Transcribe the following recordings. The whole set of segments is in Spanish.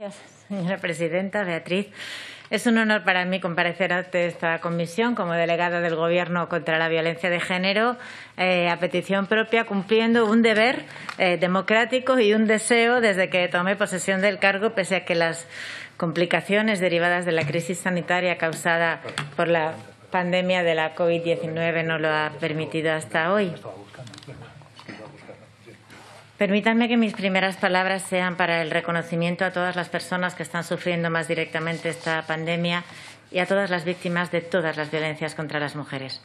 Gracias, señora presidenta. Beatriz, es un honor para mí comparecer ante esta comisión como delegada del Gobierno contra la violencia de género eh, a petición propia, cumpliendo un deber eh, democrático y un deseo desde que tomé posesión del cargo, pese a que las complicaciones derivadas de la crisis sanitaria causada por la pandemia de la COVID-19 no lo ha permitido hasta hoy. Permítanme que mis primeras palabras sean para el reconocimiento a todas las personas que están sufriendo más directamente esta pandemia y a todas las víctimas de todas las violencias contra las mujeres.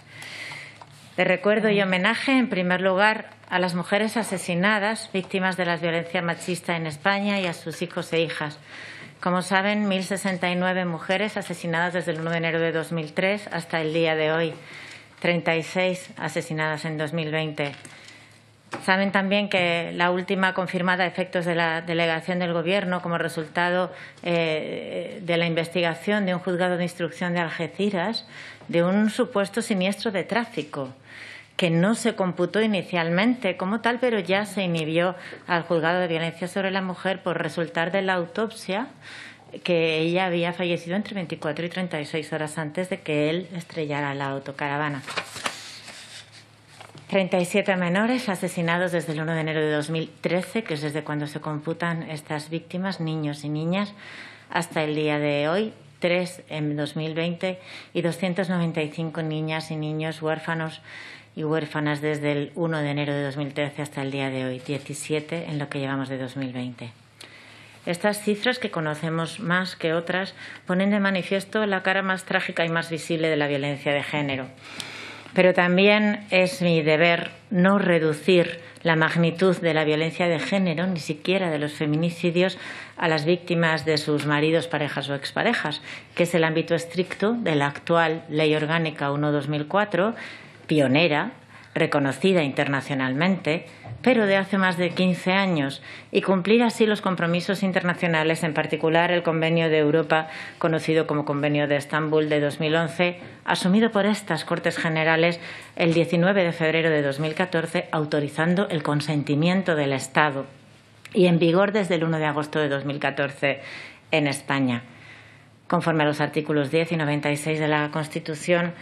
De recuerdo y homenaje, en primer lugar, a las mujeres asesinadas, víctimas de la violencia machista en España y a sus hijos e hijas. Como saben, 1.069 mujeres asesinadas desde el 1 de enero de 2003 hasta el día de hoy, 36 asesinadas en 2020. Saben también que la última confirmada efectos de la delegación del Gobierno como resultado eh, de la investigación de un juzgado de instrucción de Algeciras de un supuesto siniestro de tráfico que no se computó inicialmente como tal, pero ya se inhibió al juzgado de violencia sobre la mujer por resultar de la autopsia que ella había fallecido entre 24 y 36 horas antes de que él estrellara la autocaravana. 37 menores asesinados desde el 1 de enero de 2013, que es desde cuando se computan estas víctimas, niños y niñas, hasta el día de hoy, tres en 2020 y 295 niñas y niños huérfanos y huérfanas desde el 1 de enero de 2013 hasta el día de hoy, 17 en lo que llevamos de 2020. Estas cifras, que conocemos más que otras, ponen de manifiesto la cara más trágica y más visible de la violencia de género pero también es mi deber no reducir la magnitud de la violencia de género, ni siquiera de los feminicidios, a las víctimas de sus maridos, parejas o exparejas, que es el ámbito estricto de la actual Ley Orgánica 1-2004, pionera, reconocida internacionalmente, pero de hace más de 15 años, y cumplir así los compromisos internacionales, en particular el Convenio de Europa, conocido como Convenio de Estambul de 2011, asumido por estas Cortes Generales el 19 de febrero de 2014, autorizando el consentimiento del Estado y en vigor desde el 1 de agosto de 2014 en España. Conforme a los artículos 10 y 96 de la Constitución,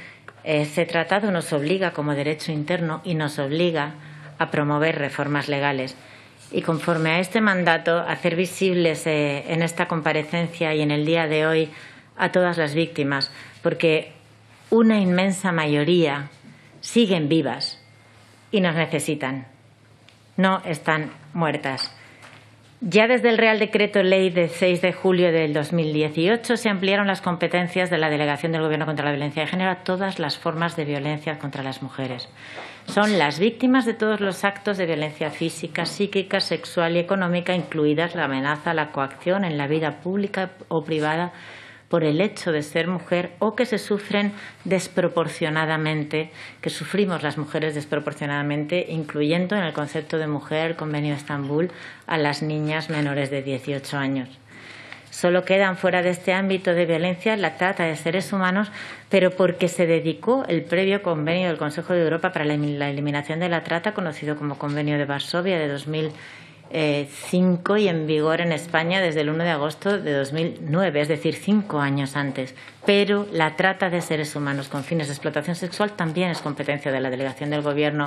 ese tratado nos obliga como derecho interno y nos obliga a promover reformas legales. Y conforme a este mandato, hacer visibles eh, en esta comparecencia y en el día de hoy a todas las víctimas, porque una inmensa mayoría siguen vivas y nos necesitan. No están muertas. Ya desde el Real Decreto Ley de 6 de julio del 2018 se ampliaron las competencias de la Delegación del Gobierno contra la Violencia de Género a todas las formas de violencia contra las mujeres. Son las víctimas de todos los actos de violencia física, psíquica, sexual y económica, incluidas la amenaza, la coacción en la vida pública o privada por el hecho de ser mujer o que se sufren desproporcionadamente, que sufrimos las mujeres desproporcionadamente, incluyendo en el concepto de mujer el Convenio de Estambul a las niñas menores de 18 años. Solo quedan fuera de este ámbito de violencia la trata de seres humanos, pero porque se dedicó el previo convenio del Consejo de Europa para la eliminación de la trata, conocido como Convenio de Varsovia de 2000 eh, cinco y en vigor en España desde el 1 de agosto de 2009, es decir, cinco años antes. Pero la trata de seres humanos con fines de explotación sexual también es competencia de la Delegación del Gobierno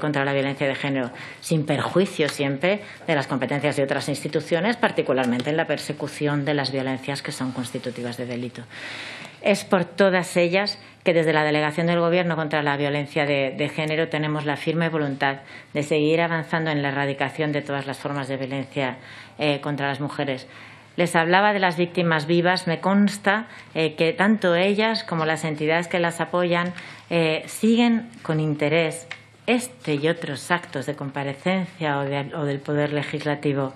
contra la Violencia de Género, sin perjuicio siempre de las competencias de otras instituciones, particularmente en la persecución de las violencias que son constitutivas de delito. Es por todas ellas que desde la Delegación del Gobierno contra la Violencia de, Género tenemos la firme voluntad de seguir avanzando en la erradicación de todas las formas de violencia eh, contra las mujeres. Les hablaba de las víctimas vivas. Me consta eh, que tanto ellas como las entidades que las apoyan eh, siguen con interés este y otros actos de comparecencia o del Poder Legislativo.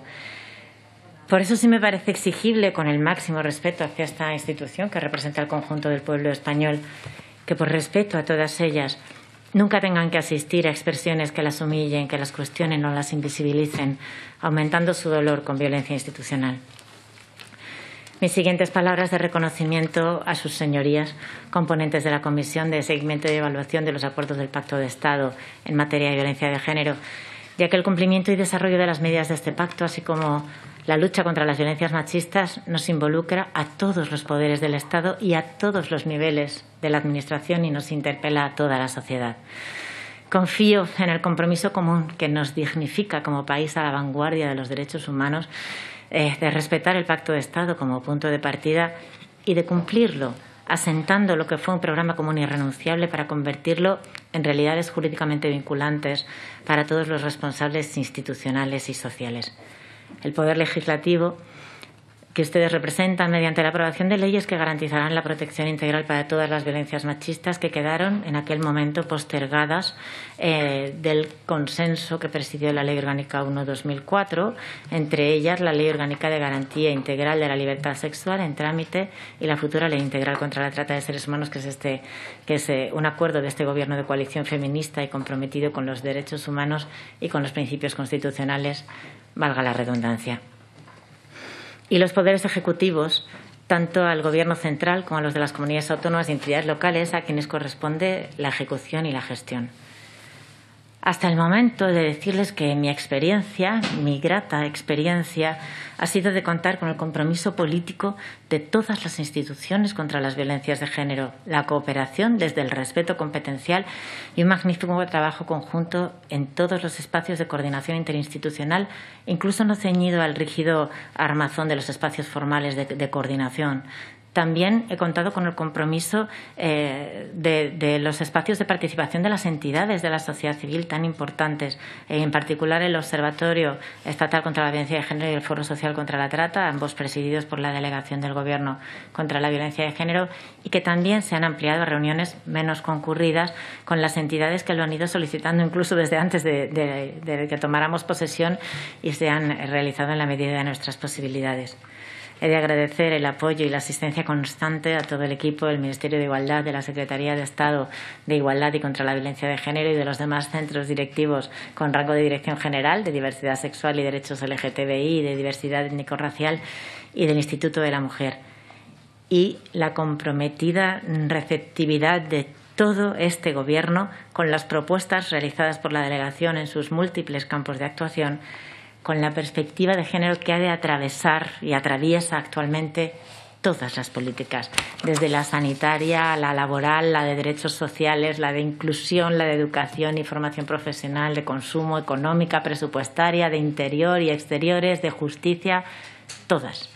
Por eso sí me parece exigible, con el máximo respeto hacia esta institución que representa el conjunto del pueblo español, que por respeto a todas ellas nunca tengan que asistir a expresiones que las humillen, que las cuestionen o las invisibilicen, aumentando su dolor con violencia institucional. Mis siguientes palabras de reconocimiento a sus señorías, componentes de la Comisión de Seguimiento y Evaluación de los Acuerdos del Pacto de Estado en materia de violencia de género, ya que el cumplimiento y desarrollo de las medidas de este pacto, así como la lucha contra las violencias machistas, nos involucra a todos los poderes del Estado y a todos los niveles de la Administración y nos interpela a toda la sociedad. Confío en el compromiso común que nos dignifica como país a la vanguardia de los derechos humanos, eh, de respetar el Pacto de Estado como punto de partida y de cumplirlo asentando lo que fue un programa común irrenunciable para convertirlo en realidades jurídicamente vinculantes para todos los responsables institucionales y sociales. El Poder Legislativo que ustedes representan mediante la aprobación de leyes que garantizarán la protección integral para todas las violencias machistas que quedaron en aquel momento postergadas eh, del consenso que presidió la Ley Orgánica 1-2004, entre ellas la Ley Orgánica de Garantía Integral de la Libertad Sexual en trámite y la futura Ley Integral contra la Trata de Seres Humanos, que es, este, que es eh, un acuerdo de este Gobierno de coalición feminista y comprometido con los derechos humanos y con los principios constitucionales, valga la redundancia y los poderes ejecutivos, tanto al Gobierno central como a los de las comunidades autónomas y entidades locales, a quienes corresponde la ejecución y la gestión hasta el momento de decirles que mi experiencia, mi grata experiencia, ha sido de contar con el compromiso político de todas las instituciones contra las violencias de género, la cooperación desde el respeto competencial y un magnífico trabajo conjunto en todos los espacios de coordinación interinstitucional, incluso no ceñido al rígido armazón de los espacios formales de, de coordinación, también he contado con el compromiso eh, de, los espacios de participación de las entidades de la sociedad civil tan importantes, eh, en particular el Observatorio Estatal contra la Violencia de Género y el Foro Social contra la Trata, ambos presididos por la Delegación del Gobierno contra la Violencia de Género, y que también se han ampliado a reuniones menos concurridas con las entidades que lo han ido solicitando incluso desde antes de, de que tomáramos posesión y se han realizado en la medida de nuestras posibilidades. He de agradecer el apoyo y la asistencia constante a todo el equipo del Ministerio de Igualdad, de la Secretaría de Estado de Igualdad y contra la Violencia de Género y de los demás centros directivos con rango de dirección general de diversidad sexual y derechos LGTBI, de diversidad étnico-racial y del Instituto de la Mujer. Y la comprometida receptividad de todo este Gobierno con las propuestas realizadas por la delegación en sus múltiples campos de actuación con la perspectiva de género que ha de atravesar y atraviesa actualmente todas las políticas, desde la sanitaria, la laboral, la de derechos sociales, la de inclusión, la de educación y formación profesional, de consumo, económica, presupuestaria, de interior y exteriores, de justicia, todas.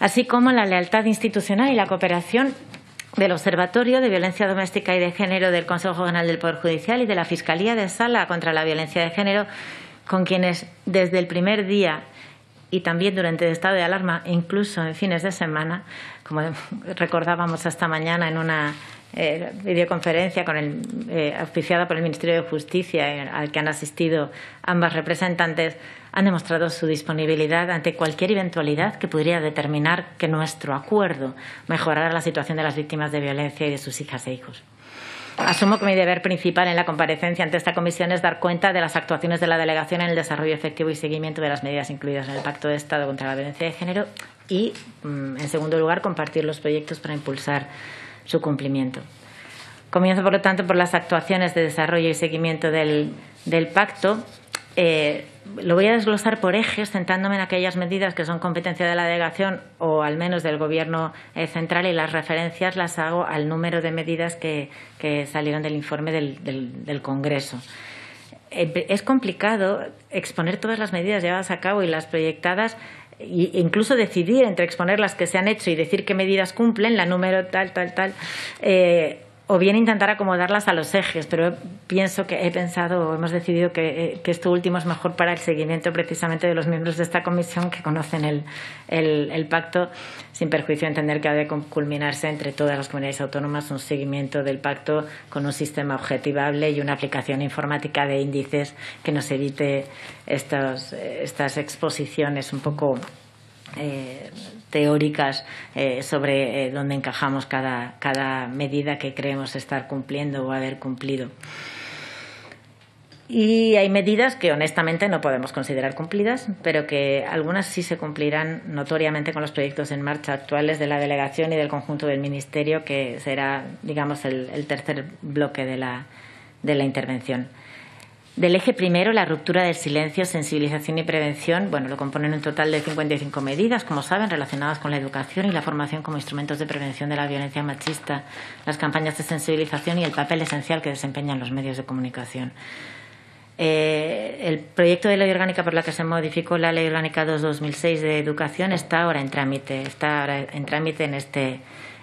Así como la lealtad institucional y la cooperación del Observatorio de Violencia Doméstica y de Género del Consejo General del Poder Judicial y de la Fiscalía de Sala contra la Violencia de Género con quienes desde el primer día y también durante el estado de alarma, incluso en fines de semana, como recordábamos esta mañana en una eh, videoconferencia con el, eh, auspiciada por el Ministerio de Justicia, eh, al que han asistido ambas representantes, han demostrado su disponibilidad ante cualquier eventualidad que pudiera determinar que nuestro acuerdo mejorara la situación de las víctimas de violencia y de sus hijas e hijos. Asumo que mi deber principal en la comparecencia ante esta comisión es dar cuenta de las actuaciones de la delegación en el desarrollo efectivo y seguimiento de las medidas incluidas en el Pacto de Estado contra la Violencia de Género y, mm, en segundo lugar, compartir los proyectos para impulsar su cumplimiento. Comienzo, por lo tanto, por las actuaciones de desarrollo y seguimiento del, pacto. Eh, lo voy a desglosar por ejes, centrándome en aquellas medidas que son competencia de la delegación o al menos del Gobierno eh, central y las referencias las hago al número de medidas que, salieron del informe del, Congreso. Eh, es complicado exponer todas las medidas llevadas a cabo y las proyectadas e incluso decidir entre exponer las que se han hecho y decir qué medidas cumplen, la número tal, tal, tal, eh, o bien intentar acomodarlas a los ejes, pero pienso que he pensado hemos decidido que, esto último es mejor para el seguimiento precisamente de los miembros de esta comisión que conocen el, el, pacto, sin perjuicio de entender que ha de culminarse entre todas las comunidades autónomas un seguimiento del pacto con un sistema objetivable y una aplicación informática de índices que nos evite estas, estas exposiciones un poco eh, teóricas eh, sobre eh, dónde encajamos cada, cada medida que creemos estar cumpliendo o haber cumplido. Y hay medidas que honestamente no podemos considerar cumplidas, pero que algunas sí se cumplirán notoriamente con los proyectos en marcha actuales de la delegación y del conjunto del Ministerio, que será, digamos, el, tercer bloque de la, de la intervención. Del eje primero, la ruptura del silencio, sensibilización y prevención, bueno, lo componen un total de 55 medidas, como saben, relacionadas con la educación y la formación como instrumentos de prevención de la violencia machista, las campañas de sensibilización y el papel esencial que desempeñan los medios de comunicación. Eh, el proyecto de ley orgánica por la que se modificó la ley orgánica 2-2006 de educación está ahora en trámite, está ahora en trámite en este,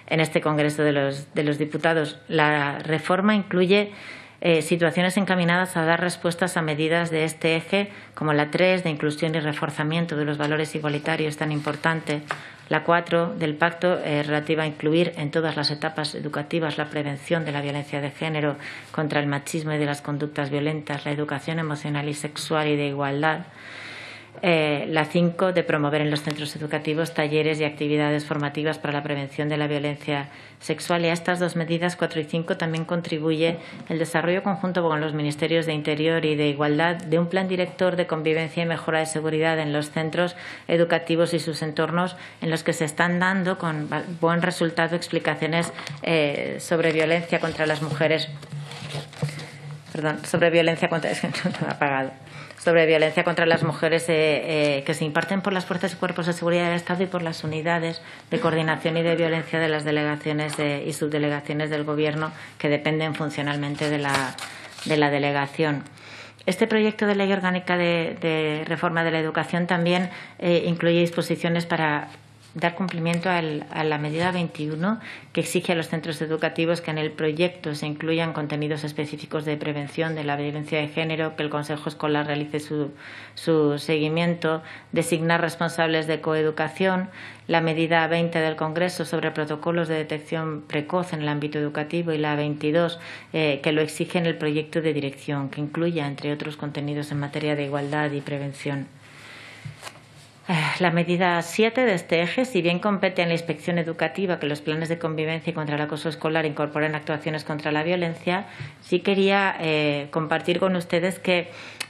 en este Congreso de los, de los Diputados. La reforma incluye eh, situaciones encaminadas a dar respuestas a medidas de este eje, como la 3 de inclusión y reforzamiento de los valores igualitarios tan importante, la 4 del pacto eh, relativa a incluir en todas las etapas educativas la prevención de la violencia de género contra el machismo y de las conductas violentas, la educación emocional y sexual y de igualdad. Eh, la 5 de promover en los centros educativos talleres y actividades formativas para la prevención de la violencia sexual. Y a estas dos medidas, 4 y 5, también contribuye el desarrollo conjunto con los Ministerios de Interior y de Igualdad de un plan director de convivencia y mejora de seguridad en los centros educativos y sus entornos, en los que se están dando con buen resultado explicaciones eh, sobre violencia contra las mujeres. Perdón, sobre violencia contra. apagado sobre violencia contra las mujeres eh, eh, que se imparten por las fuerzas y cuerpos de seguridad del Estado y por las unidades de coordinación y de violencia de las delegaciones y subdelegaciones del Gobierno que dependen funcionalmente de la, de la delegación. Este proyecto de ley orgánica de, reforma de la educación también eh, incluye disposiciones para dar cumplimiento a la medida 21 que exige a los centros educativos que en el proyecto se incluyan contenidos específicos de prevención de la violencia de género, que el Consejo Escolar realice su, su seguimiento, designar responsables de coeducación, la medida 20 del Congreso sobre protocolos de detección precoz en el ámbito educativo y la 22 eh, que lo exige en el proyecto de dirección, que incluya, entre otros contenidos en materia de igualdad y prevención. Eh, la medida 7 de este eje, si bien compete en la inspección educativa que los planes de convivencia contra el acoso escolar incorporen actuaciones contra la violencia, sí quería eh, compartir con ustedes que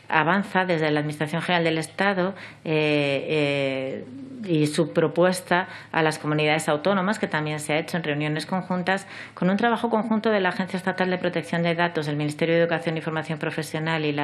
avanza desde la Administración General del Estado eh, y su propuesta a las comunidades autónomas, que también se ha hecho en reuniones conjuntas, con un trabajo conjunto de la Agencia Estatal de Protección de Datos, el Ministerio de Educación y Formación Profesional y,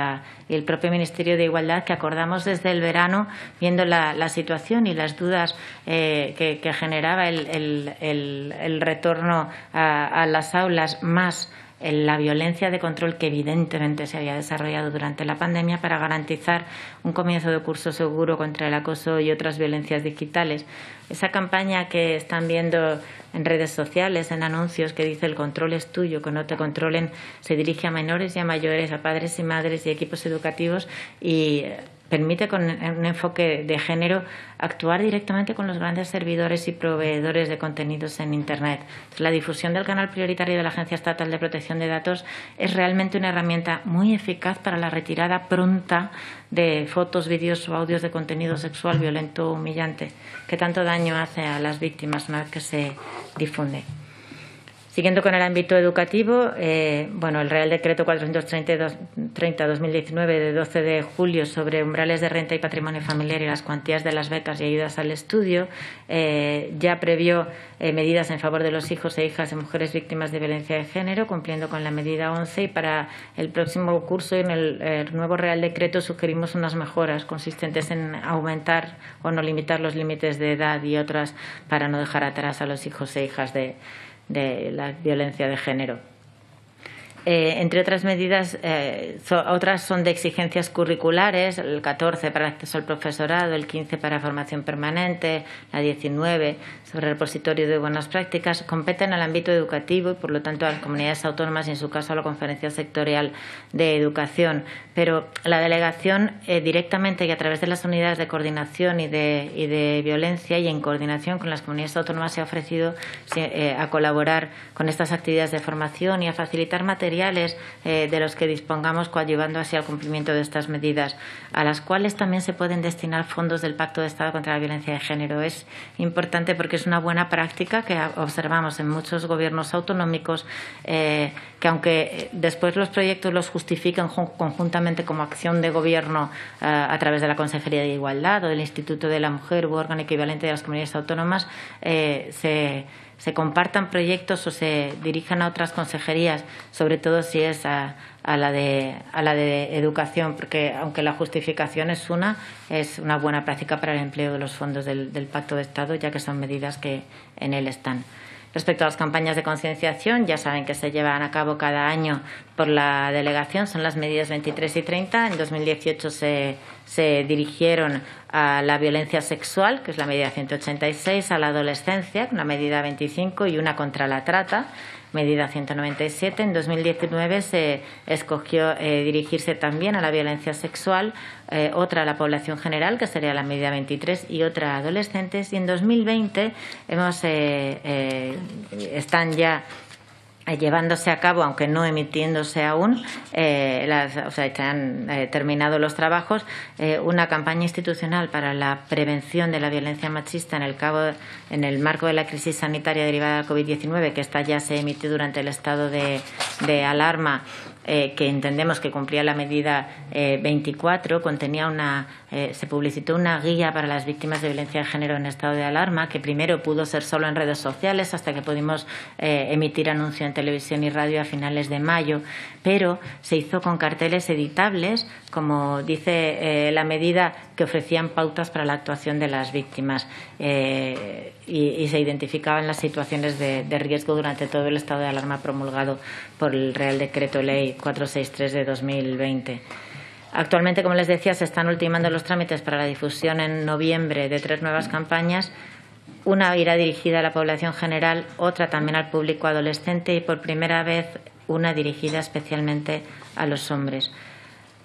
el propio Ministerio de Igualdad, que acordamos desde el verano, viendo la, situación y las dudas eh, que, generaba el, retorno a las aulas más la violencia de control que evidentemente se había desarrollado durante la pandemia para garantizar un comienzo de curso seguro contra el acoso y otras violencias digitales. Esa campaña que están viendo en redes sociales, en anuncios que dice el control es tuyo, que no te controlen, se dirige a menores y a mayores, a padres y madres y equipos educativos y permite con un enfoque de género actuar directamente con los grandes servidores y proveedores de contenidos en Internet. La difusión del canal prioritario de la Agencia Estatal de Protección de Datos es realmente una herramienta muy eficaz para la retirada pronta de fotos, vídeos o audios de contenido sexual violento o humillante, que tanto daño hace a las víctimas una vez que se difunde. Siguiendo con el ámbito educativo, eh, bueno, el Real Decreto 430-2019 de 12 de julio sobre umbrales de renta y patrimonio familiar y las cuantías de las becas y ayudas al estudio eh, ya previó eh, medidas en favor de los hijos e hijas de mujeres víctimas de violencia de género, cumpliendo con la medida 11 y para el próximo curso en el, el nuevo Real Decreto sugerimos unas mejoras consistentes en aumentar o no limitar los límites de edad y otras para no dejar atrás a los hijos e hijas de de la violencia de género. Eh, entre otras medidas, eh, otras son de exigencias curriculares, el 14 para acceso al profesorado, el 15 para formación permanente, la 19 sobre el repositorio de buenas prácticas, competen al ámbito educativo y, por lo tanto, a las comunidades autónomas y, en su caso, a la Conferencia Sectorial de Educación. Pero la delegación, eh, directamente y a través de las unidades de coordinación y de, violencia y en coordinación con las comunidades autónomas, se ha ofrecido a colaborar con estas actividades de formación y a facilitar materiales eh, de los que dispongamos coadyuvando así al cumplimiento de estas medidas, a las cuales también se pueden destinar fondos del Pacto de Estado contra la Violencia de Género. Es importante porque es una buena práctica que observamos en muchos gobiernos autonómicos, eh, que aunque después los proyectos los justifiquen conjuntamente como acción de gobierno eh, a través de la Consejería de Igualdad o del Instituto de la Mujer u órgano equivalente de las comunidades autónomas, se se compartan proyectos o se dirijan a otras consejerías, sobre todo si es a, la, de, a la de educación, porque aunque la justificación es una, es una buena práctica para el empleo de los fondos del, del Pacto de Estado, ya que son medidas que en él están. Respecto a las campañas de concienciación, ya saben que se llevan a cabo cada año por la delegación, son las medidas 23 y 30. En 2018 se, se dirigieron a la violencia sexual, que es la medida 186, a la adolescencia, una medida 25, y una contra la trata medida 197. En 2019 se escogió eh, dirigirse también a la violencia sexual, eh, otra a la población general, que sería la medida 23, y otra a adolescentes. Y en 2020 hemos, eh, están ya eh, llevándose a cabo, aunque no emitiéndose aún, eh, las, o sea, han eh, terminado los trabajos, una campaña institucional para la prevención de la violencia machista en el, cabo, en el marco de la crisis sanitaria derivada de la COVID-19, que esta ya se emitió durante el estado de alarma eh, que entendemos que cumplía la medida 24, eh, contenía una, eh, se publicitó una guía para las víctimas de violencia de género en estado de alarma, que primero pudo ser solo en redes sociales hasta que pudimos emitir anuncio en televisión y radio a finales de mayo, pero se hizo con carteles editables, como dice la medida, que ofrecían pautas para la actuación de las víctimas y, se identificaban las situaciones de, riesgo durante todo el estado de alarma promulgado por el Real Decreto Ley 463 de 2020. Actualmente, como les decía, se están ultimando los trámites para la difusión en noviembre de tres nuevas campañas. Una irá dirigida a la población general, otra también al público adolescente y por primera vez una dirigida especialmente a los hombres.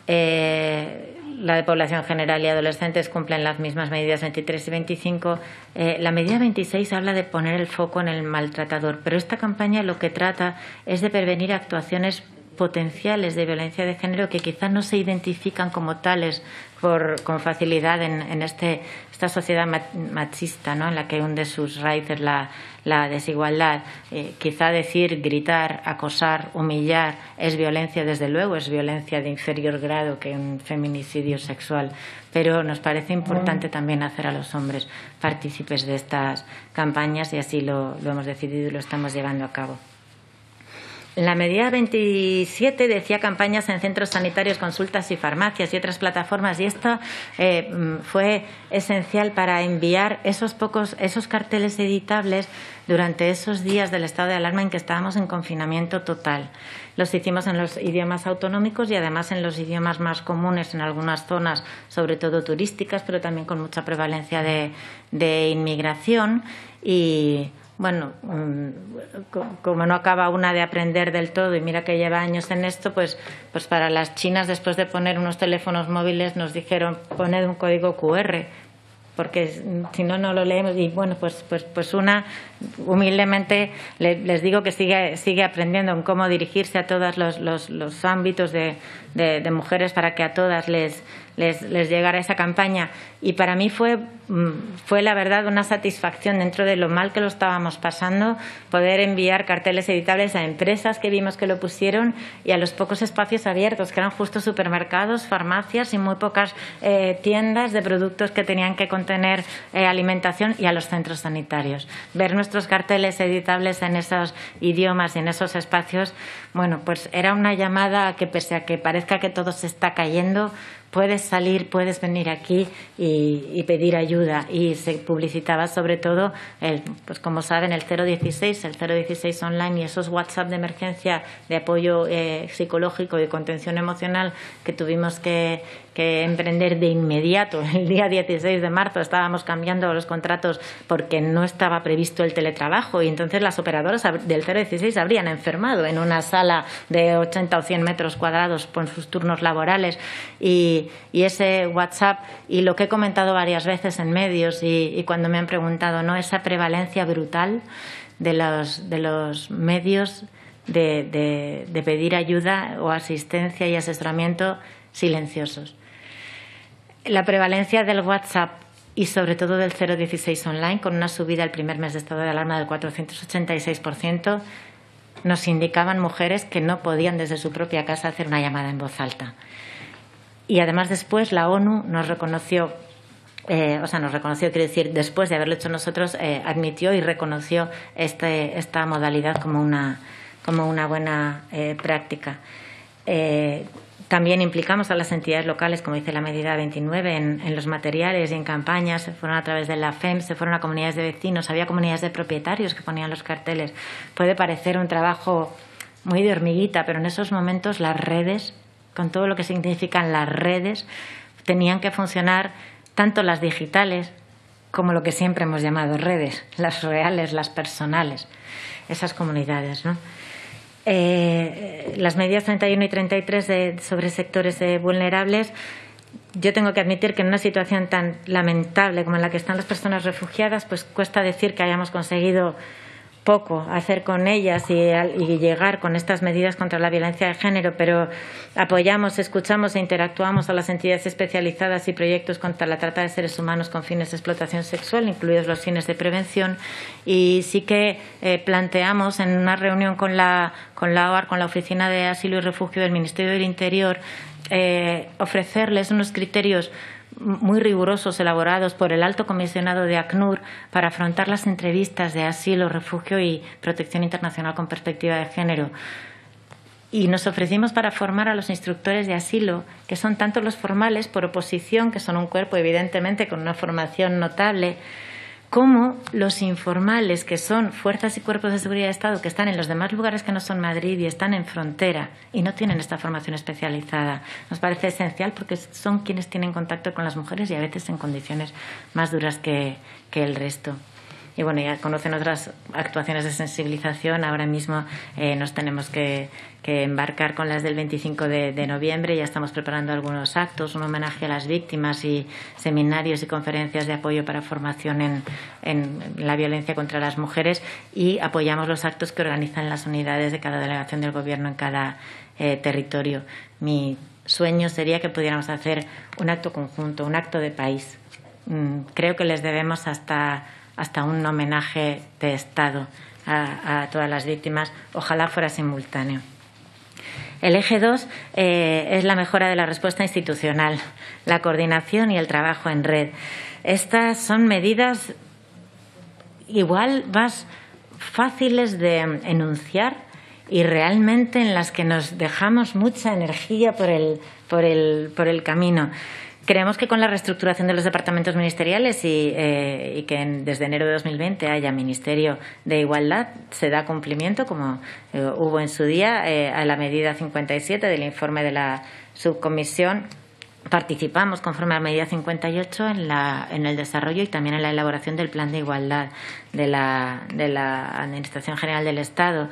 Eh, la de población general y adolescentes cumplen las mismas medidas 23 y 25. Eh, la medida 26 habla de poner el foco en el maltratador, pero esta campaña lo que trata es de prevenir actuaciones potenciales de violencia de género que quizás no se identifican como tales por, con facilidad en, este, esta sociedad machista, ¿no? en la que hunde sus raíces la, la desigualdad. Eh, quizá decir, gritar, acosar, humillar es violencia, desde luego, es violencia de inferior grado que un feminicidio sexual, pero nos parece importante también hacer a los hombres partícipes de estas campañas y así lo hemos decidido y lo estamos llevando a cabo. La medida 27 decía campañas en centros sanitarios, consultas y farmacias y otras plataformas y esto eh, mm, fue esencial para enviar esos pocos esos carteles editables durante esos días del estado de alarma en que estábamos en confinamiento total. Los hicimos en los idiomas autonómicos y además en los idiomas más comunes en algunas zonas, sobre todo turísticas, pero también con mucha prevalencia de, de inmigración y bueno, mm, como no acaba una de aprender del todo y mira que lleva años en esto, pues, pues para las chinas después de poner unos teléfonos móviles nos dijeron poned un código QR porque si no no lo leemos. Y bueno pues pues pues una humildemente les digo que sigue sigue aprendiendo en cómo dirigirse a todos los, los, los ámbitos de, de mujeres para que a todas les les, les llegara esa campaña. Y para mí fue, mm, fue, la verdad, una satisfacción dentro de lo mal que lo estábamos pasando, poder enviar carteles editables a empresas que vimos que lo pusieron y a los pocos espacios abiertos, que eran justo supermercados, farmacias y muy pocas eh, tiendas de productos que tenían que contener eh, alimentación y a los centros sanitarios. Ver nuestros carteles editables en esos idiomas y en esos espacios, bueno, pues era una llamada que pese a que parezca que todo se está cayendo, puedes salir, puedes venir aquí y, pedir ayuda. Y se publicitaba sobre todo, el, pues como saben, el 016, el 016 online y esos WhatsApp de emergencia de apoyo eh, psicológico y contención emocional que tuvimos que, que emprender de inmediato. El día 16 de marzo estábamos cambiando los contratos porque no estaba previsto el teletrabajo y entonces las operadoras del 016 habrían enfermado en una sala de 80 o 100 metros cuadrados por sus turnos laborales y, ese WhatsApp y lo que he comentado varias veces en medios y, cuando me han preguntado, ¿no? Esa prevalencia brutal de los, de los medios de, de pedir ayuda o asistencia y asesoramiento silenciosos la prevalencia del WhatsApp y sobre todo del 016 online, con una subida el primer mes de estado de alarma del 486%, nos indicaban mujeres que no podían desde su propia casa hacer una llamada en voz alta. Y además después la ONU nos reconoció eh, o sea, nos reconoció, quiero decir, después de haberlo hecho nosotros, eh, admitió y reconoció este, esta modalidad como una, como una buena eh, práctica. También implicamos a las entidades locales, como dice la medida 29, en, en, los materiales y en campañas. Se fueron a través de la FEM, se fueron a comunidades de vecinos, había comunidades de propietarios que ponían los carteles. Puede parecer un trabajo muy de hormiguita, pero en esos momentos las redes, con todo lo que significan las redes, tenían que funcionar tanto las digitales como lo que siempre hemos llamado redes, las reales, las personales, esas comunidades. ¿no? Eh, las medidas 31 y 33 de, sobre sectores vulnerables, yo tengo que admitir que en una situación tan lamentable como en la que están las personas refugiadas, pues cuesta decir que hayamos conseguido poco hacer con ellas y, llegar con estas medidas contra la violencia de género, pero apoyamos, escuchamos e interactuamos a las entidades especializadas y proyectos contra la trata de seres humanos con fines de explotación sexual, incluidos los fines de prevención, y sí que eh, planteamos en una reunión con la, con la OAR, con la Oficina de Asilo y Refugio del Ministerio del Interior, eh, ofrecerles unos criterios muy rigurosos elaborados por el alto comisionado de ACNUR para afrontar las entrevistas de asilo, refugio y protección internacional con perspectiva de género. Y nos ofrecimos para formar a los instructores de asilo, que son tanto los formales por oposición, que son un cuerpo evidentemente con una formación notable, como los informales, que son fuerzas y cuerpos de seguridad de Estado que están en los demás lugares que no son Madrid y están en frontera y no tienen esta formación especializada. Nos parece esencial porque son quienes tienen contacto con las mujeres y a veces en condiciones más duras que, que el resto y bueno, ya conocen otras actuaciones de sensibilización. Ahora mismo eh, nos tenemos que, embarcar con las del 25 de, noviembre. Ya estamos preparando algunos actos, un homenaje a las víctimas y seminarios y conferencias de apoyo para formación en, en la violencia contra las mujeres y apoyamos los actos que organizan las unidades de cada delegación del Gobierno en cada eh, territorio. Mi sueño sería que pudiéramos hacer un acto conjunto, un acto de país. Mm, creo que les debemos hasta hasta un homenaje de Estado a, todas las víctimas. Ojalá fuera simultáneo. El eje 2 eh, es la mejora de la respuesta institucional, la coordinación y el trabajo en red. Estas son medidas igual más fáciles de enunciar y realmente en las que nos dejamos mucha energía por el, por el, por el camino. Creemos que con la reestructuración de los departamentos ministeriales y, eh, que desde enero de 2020 haya Ministerio de Igualdad se da cumplimiento, como eh, hubo en su día, eh, a la medida 57 del informe de la subcomisión. Participamos conforme a la medida 58 en, la, en el desarrollo y también en la elaboración del plan de igualdad de la, de la Administración General del Estado.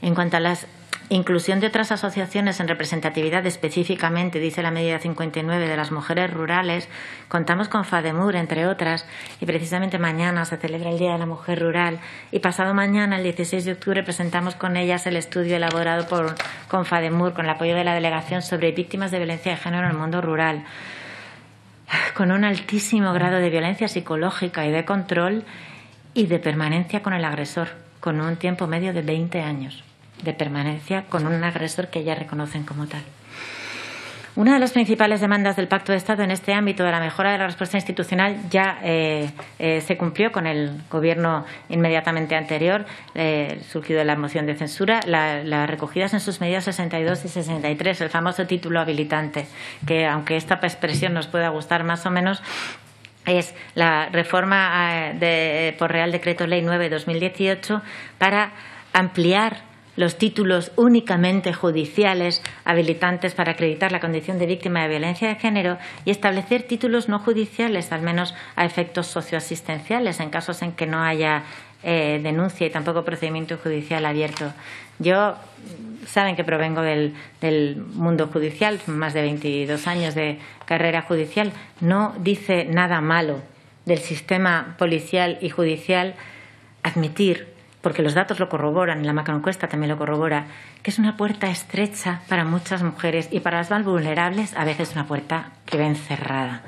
En cuanto a las Inclusión de otras asociaciones en representatividad específicamente, dice la medida 59 de las mujeres rurales. Contamos con FADEMUR, entre otras, y precisamente mañana se celebra el Día de la Mujer Rural. Y pasado mañana, el 16 de octubre, presentamos con ellas el estudio elaborado por, con FADEMUR, con el apoyo de la Delegación sobre víctimas de violencia de género en el mundo rural con un altísimo grado de violencia psicológica y de control y de permanencia con el agresor, con un tiempo medio de 20 años de permanencia con un agresor que ya reconocen como tal. Una de las principales demandas del Pacto de Estado en este ámbito de la mejora de la respuesta institucional ya eh, eh, se cumplió con el Gobierno inmediatamente anterior, eh, surgido de la moción de censura, las recogidas en sus medidas 62 y 63, el famoso título habilitante, que aunque esta expresión nos pueda gustar más o menos, es la reforma de, por Real Decreto Ley 9-2018 para ampliar los títulos únicamente judiciales habilitantes para acreditar la condición de víctima de violencia de género y establecer títulos no judiciales, al menos a efectos socioasistenciales, en casos en que no haya eh, denuncia y tampoco procedimiento judicial abierto. Yo saben que provengo del, del, mundo judicial, más de 22 años de carrera judicial. No dice nada malo del sistema policial y judicial admitir porque los datos lo corroboran, la macroencuesta también lo corrobora, que es una puerta estrecha para muchas mujeres y para las más vulnerables a veces una puerta que ven cerrada.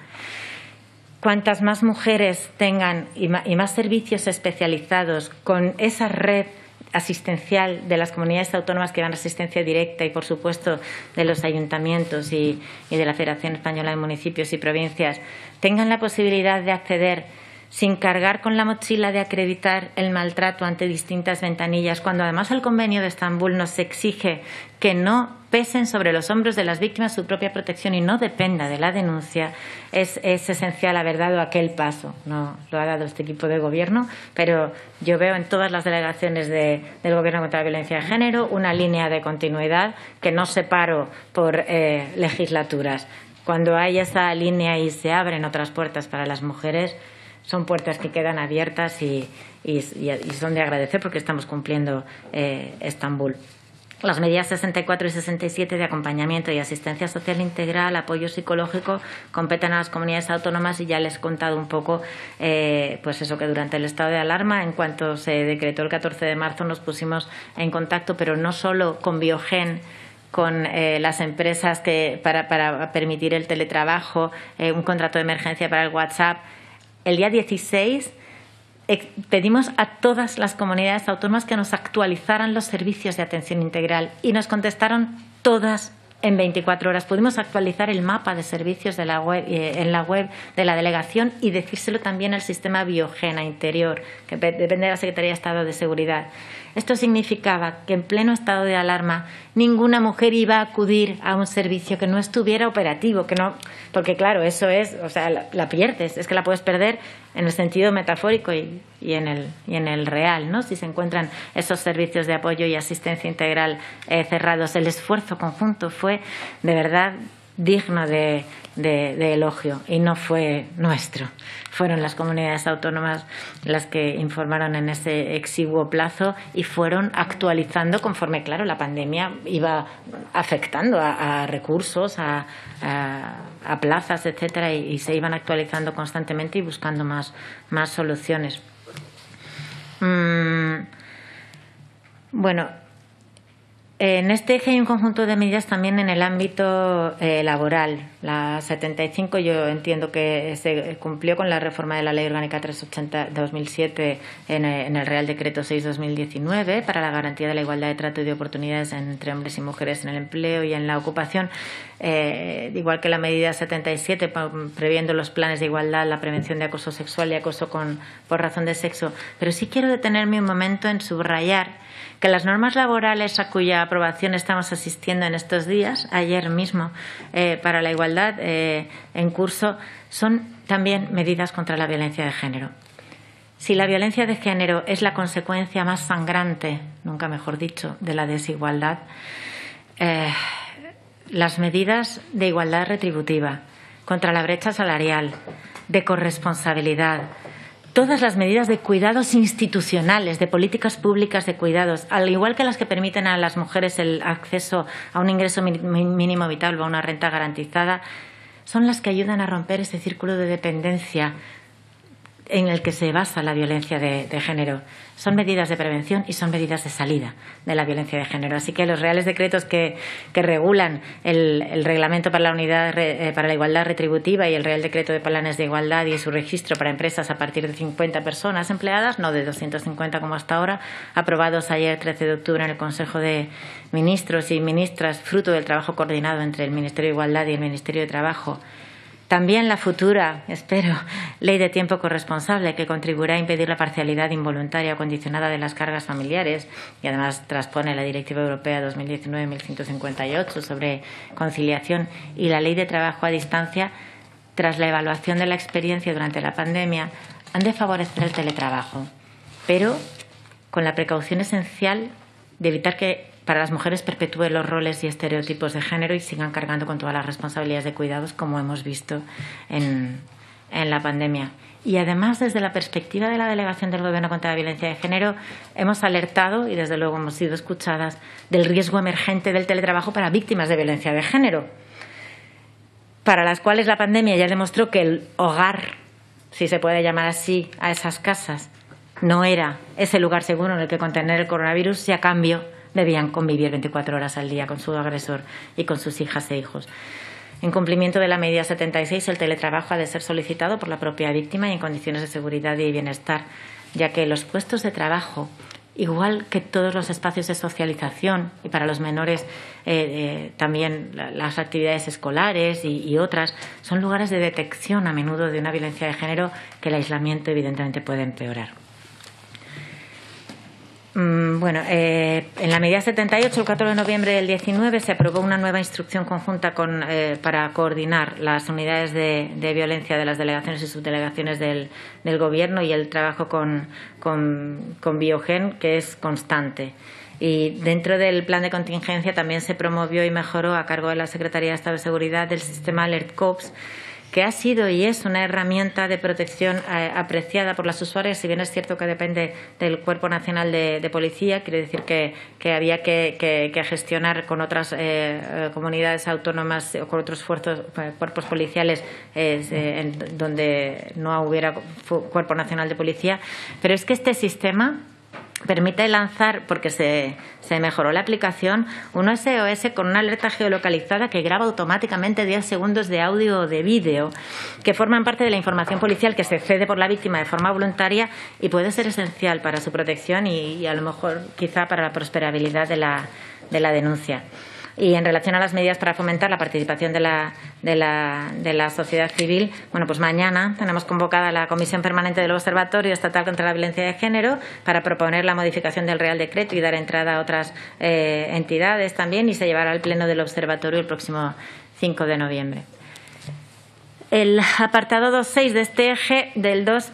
Cuantas más mujeres tengan y más servicios especializados con esa red asistencial de las comunidades autónomas que dan asistencia directa y, por supuesto, de los ayuntamientos y, y de la Federación Española de Municipios y Provincias tengan la posibilidad de acceder sin cargar con la mochila de acreditar el maltrato ante distintas ventanillas, cuando además el convenio de Estambul nos exige que no pesen sobre los hombros de las víctimas su propia protección y no dependa de la denuncia, es, esencial haber dado aquel paso. No lo ha dado este equipo de gobierno, pero yo veo en todas las delegaciones del Gobierno contra la violencia de género una línea de continuidad que no separo por eh, legislaturas. Cuando hay esa línea y se abren otras puertas para las mujeres, son puertas que quedan abiertas y, son de agradecer porque estamos cumpliendo eh, Estambul. Las medidas 64 y 67 de acompañamiento y asistencia social integral, apoyo psicológico, competen a las comunidades autónomas y ya les he contado un poco, eh, pues eso que durante el estado de alarma, en cuanto se decretó el 14 de marzo, nos pusimos en contacto, pero no solo con Biogen, con eh, las empresas que para, para, permitir el teletrabajo, un contrato de emergencia para el WhatsApp, el día 16 pedimos a todas las comunidades autónomas que nos actualizaran los servicios de atención integral y nos contestaron todas en 24 horas. Pudimos actualizar el mapa de servicios de la web, eh, en la web de la delegación y decírselo también al sistema Biogena Interior, que depende de la Secretaría de Estado de Seguridad. Esto significaba que en pleno estado de alarma ninguna mujer iba a acudir a un servicio que no estuviera operativo, que no, porque claro, eso es, o sea, la, pierdes, es que la puedes perder en el sentido metafórico y, en, el, y en el real, ¿no? Si se encuentran esos servicios de apoyo y asistencia integral eh, cerrados, el esfuerzo conjunto fue de verdad digno de, elogio y no fue nuestro. Fueron las comunidades autónomas las que informaron en ese exiguo plazo y fueron actualizando conforme, claro, la pandemia iba afectando a, recursos, a, plazas, etcétera, y, se iban actualizando constantemente y buscando más, soluciones. Mm, bueno, en este eje hay un conjunto de medidas también en el ámbito eh, laboral. La 75 yo entiendo que se cumplió con la reforma de la Ley Orgánica 380 2007 en, en el Real Decreto 6-2019 para la garantía de la igualdad de trato y de oportunidades entre hombres y mujeres en el empleo y en la ocupación. Eh, igual que la medida 77 previendo los planes de igualdad, la prevención de acoso sexual y acoso con, por razón de sexo. Pero sí quiero detenerme un momento en subrayar que las normas laborales a cuya aprobación estamos asistiendo en estos días, ayer mismo, eh, para la igualdad eh, en curso, son también medidas contra la violencia de género. Si la violencia de género es la consecuencia más sangrante, nunca mejor dicho, de la desigualdad, eh, las medidas de igualdad retributiva, contra la brecha salarial, de corresponsabilidad, todas las medidas de cuidados institucionales, de políticas públicas de cuidados, al igual que las que permiten a las mujeres el acceso a un ingreso mínimo vital o a una renta garantizada, son las que ayudan a romper ese círculo de dependencia en el que se basa la violencia de, género. Son medidas de prevención y son medidas de salida de la violencia de género. Así que los reales decretos que, regulan el, reglamento para la unidad eh, para la igualdad retributiva y el real decreto de planes de igualdad y su registro para empresas a partir de 50 personas empleadas, no de 250 como hasta ahora, aprobados ayer 13 de octubre en el Consejo de Ministros y Ministras, fruto del trabajo coordinado entre el Ministerio de Igualdad y el Ministerio de Trabajo también la futura, espero, ley de tiempo corresponsable que contribuirá a impedir la parcialidad involuntaria o condicionada de las cargas familiares y además transpone la Directiva Europea 2019-1158 sobre conciliación y la ley de trabajo a distancia, tras la evaluación de la experiencia durante la pandemia, han de favorecer el teletrabajo, pero con la precaución esencial de evitar que para las mujeres perpetúe los roles y estereotipos de género y sigan cargando con todas las responsabilidades de cuidados, como hemos visto en, la pandemia. Y además, desde la perspectiva de la Delegación del Gobierno contra la Violencia de Género, hemos alertado y desde luego hemos sido escuchadas del riesgo emergente del teletrabajo para víctimas de violencia de género, para las cuales la pandemia ya demostró que el hogar, si se puede llamar así, a esas casas, no era ese lugar seguro en el que contener el coronavirus y a cambio debían convivir 24 horas al día con su agresor y con sus hijas e hijos. En cumplimiento de la medida 76, el teletrabajo ha de ser solicitado por la propia víctima y en condiciones de seguridad y bienestar, ya que los puestos de trabajo igual que todos los espacios de socialización y para los menores eh, también las actividades escolares y, otras, son lugares de detección a menudo de una violencia de género que el aislamiento evidentemente puede empeorar. Mm, bueno, eh, en la medida 78, el 4 de noviembre del 19, se aprobó una nueva instrucción conjunta eh, para coordinar las unidades de, violencia de las delegaciones y subdelegaciones del, Gobierno y el trabajo con, con, Biogen, que es constante. Y dentro del plan de contingencia también se promovió y mejoró a cargo de la Secretaría de Estado de Seguridad del sistema Alert Cops que ha sido y es una herramienta de protección eh, apreciada por las usuarias, si bien es cierto que depende del Cuerpo Nacional de, Policía, quiere decir que, había que, gestionar con otras eh, eh, comunidades autónomas o con otros cuerpos policiales donde no hubiera Cuerpo Nacional de Policía, pero es que este sistema permite lanzar, porque se, mejoró la aplicación, un SOS con una alerta geolocalizada que graba automáticamente 10 segundos de audio o de vídeo que forman parte de la información policial que se cede por la víctima de forma voluntaria y puede ser esencial para su protección y, a lo mejor quizá para la prosperabilidad de la denuncia. Y en relación a las medidas para fomentar la participación de la, de la, de la sociedad civil, bueno, pues mañana tenemos convocada la Comisión Permanente del Observatorio Estatal contra la Violencia de Género para proponer la modificación del Real Decreto y dar entrada a otras eh, entidades también y se llevará al Pleno del Observatorio el próximo 5 de noviembre. El apartado 2.6 de este eje del 2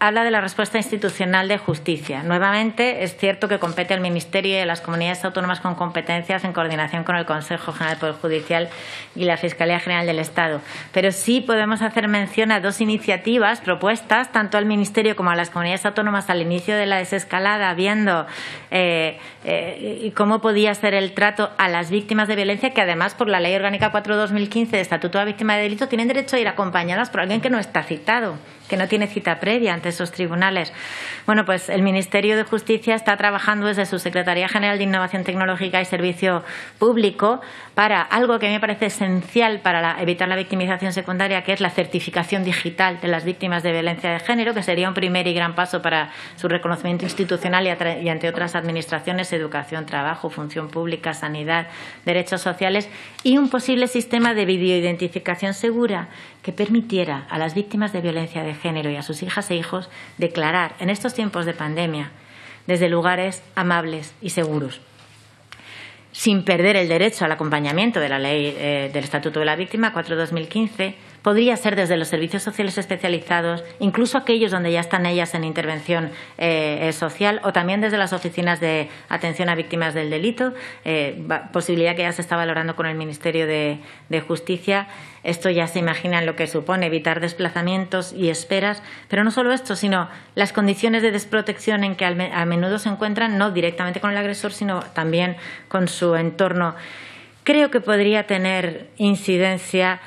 habla de la respuesta institucional de justicia. Nuevamente, es cierto que compete al Ministerio y a las comunidades autónomas con competencias en coordinación con el Consejo General del Poder Judicial y la Fiscalía General del Estado. Pero sí podemos hacer mención a dos iniciativas propuestas, tanto al Ministerio como a las comunidades autónomas al inicio de la desescalada, viendo eh, eh, cómo podía ser el trato a las víctimas de violencia, que además, por la Ley Orgánica 4-2015 de Estatuto de Víctima de Delito, tienen derecho a ir acompañadas por alguien que no está citado que no tiene cita previa esos tribunales. Bueno, pues el Ministerio de Justicia está trabajando desde su Secretaría General de Innovación Tecnológica y Servicio Público para algo que me parece esencial para evitar la victimización secundaria, que es la certificación digital de las víctimas de violencia de género, que sería un primer y gran paso para su reconocimiento institucional y, ante otras administraciones, educación, trabajo, función pública, sanidad, derechos sociales y un posible sistema de videoidentificación segura que permitiera a las víctimas de violencia de género y a sus hijas e hijos declarar en estos tiempos de pandemia desde lugares amables y seguros sin perder el derecho al acompañamiento de la ley eh, del Estatuto de la Víctima 4-2015 podría ser desde los servicios sociales especializados, incluso aquellos donde ya están ellas en intervención eh, social, o también desde las oficinas de atención a víctimas del delito, eh, posibilidad que ya se está valorando con el Ministerio de, Justicia. Esto ya se imagina lo que supone evitar desplazamientos y esperas, pero no solo esto, sino las condiciones de desprotección en que a menudo se encuentran, no directamente con el agresor, sino también con su entorno. Creo que podría tener incidencia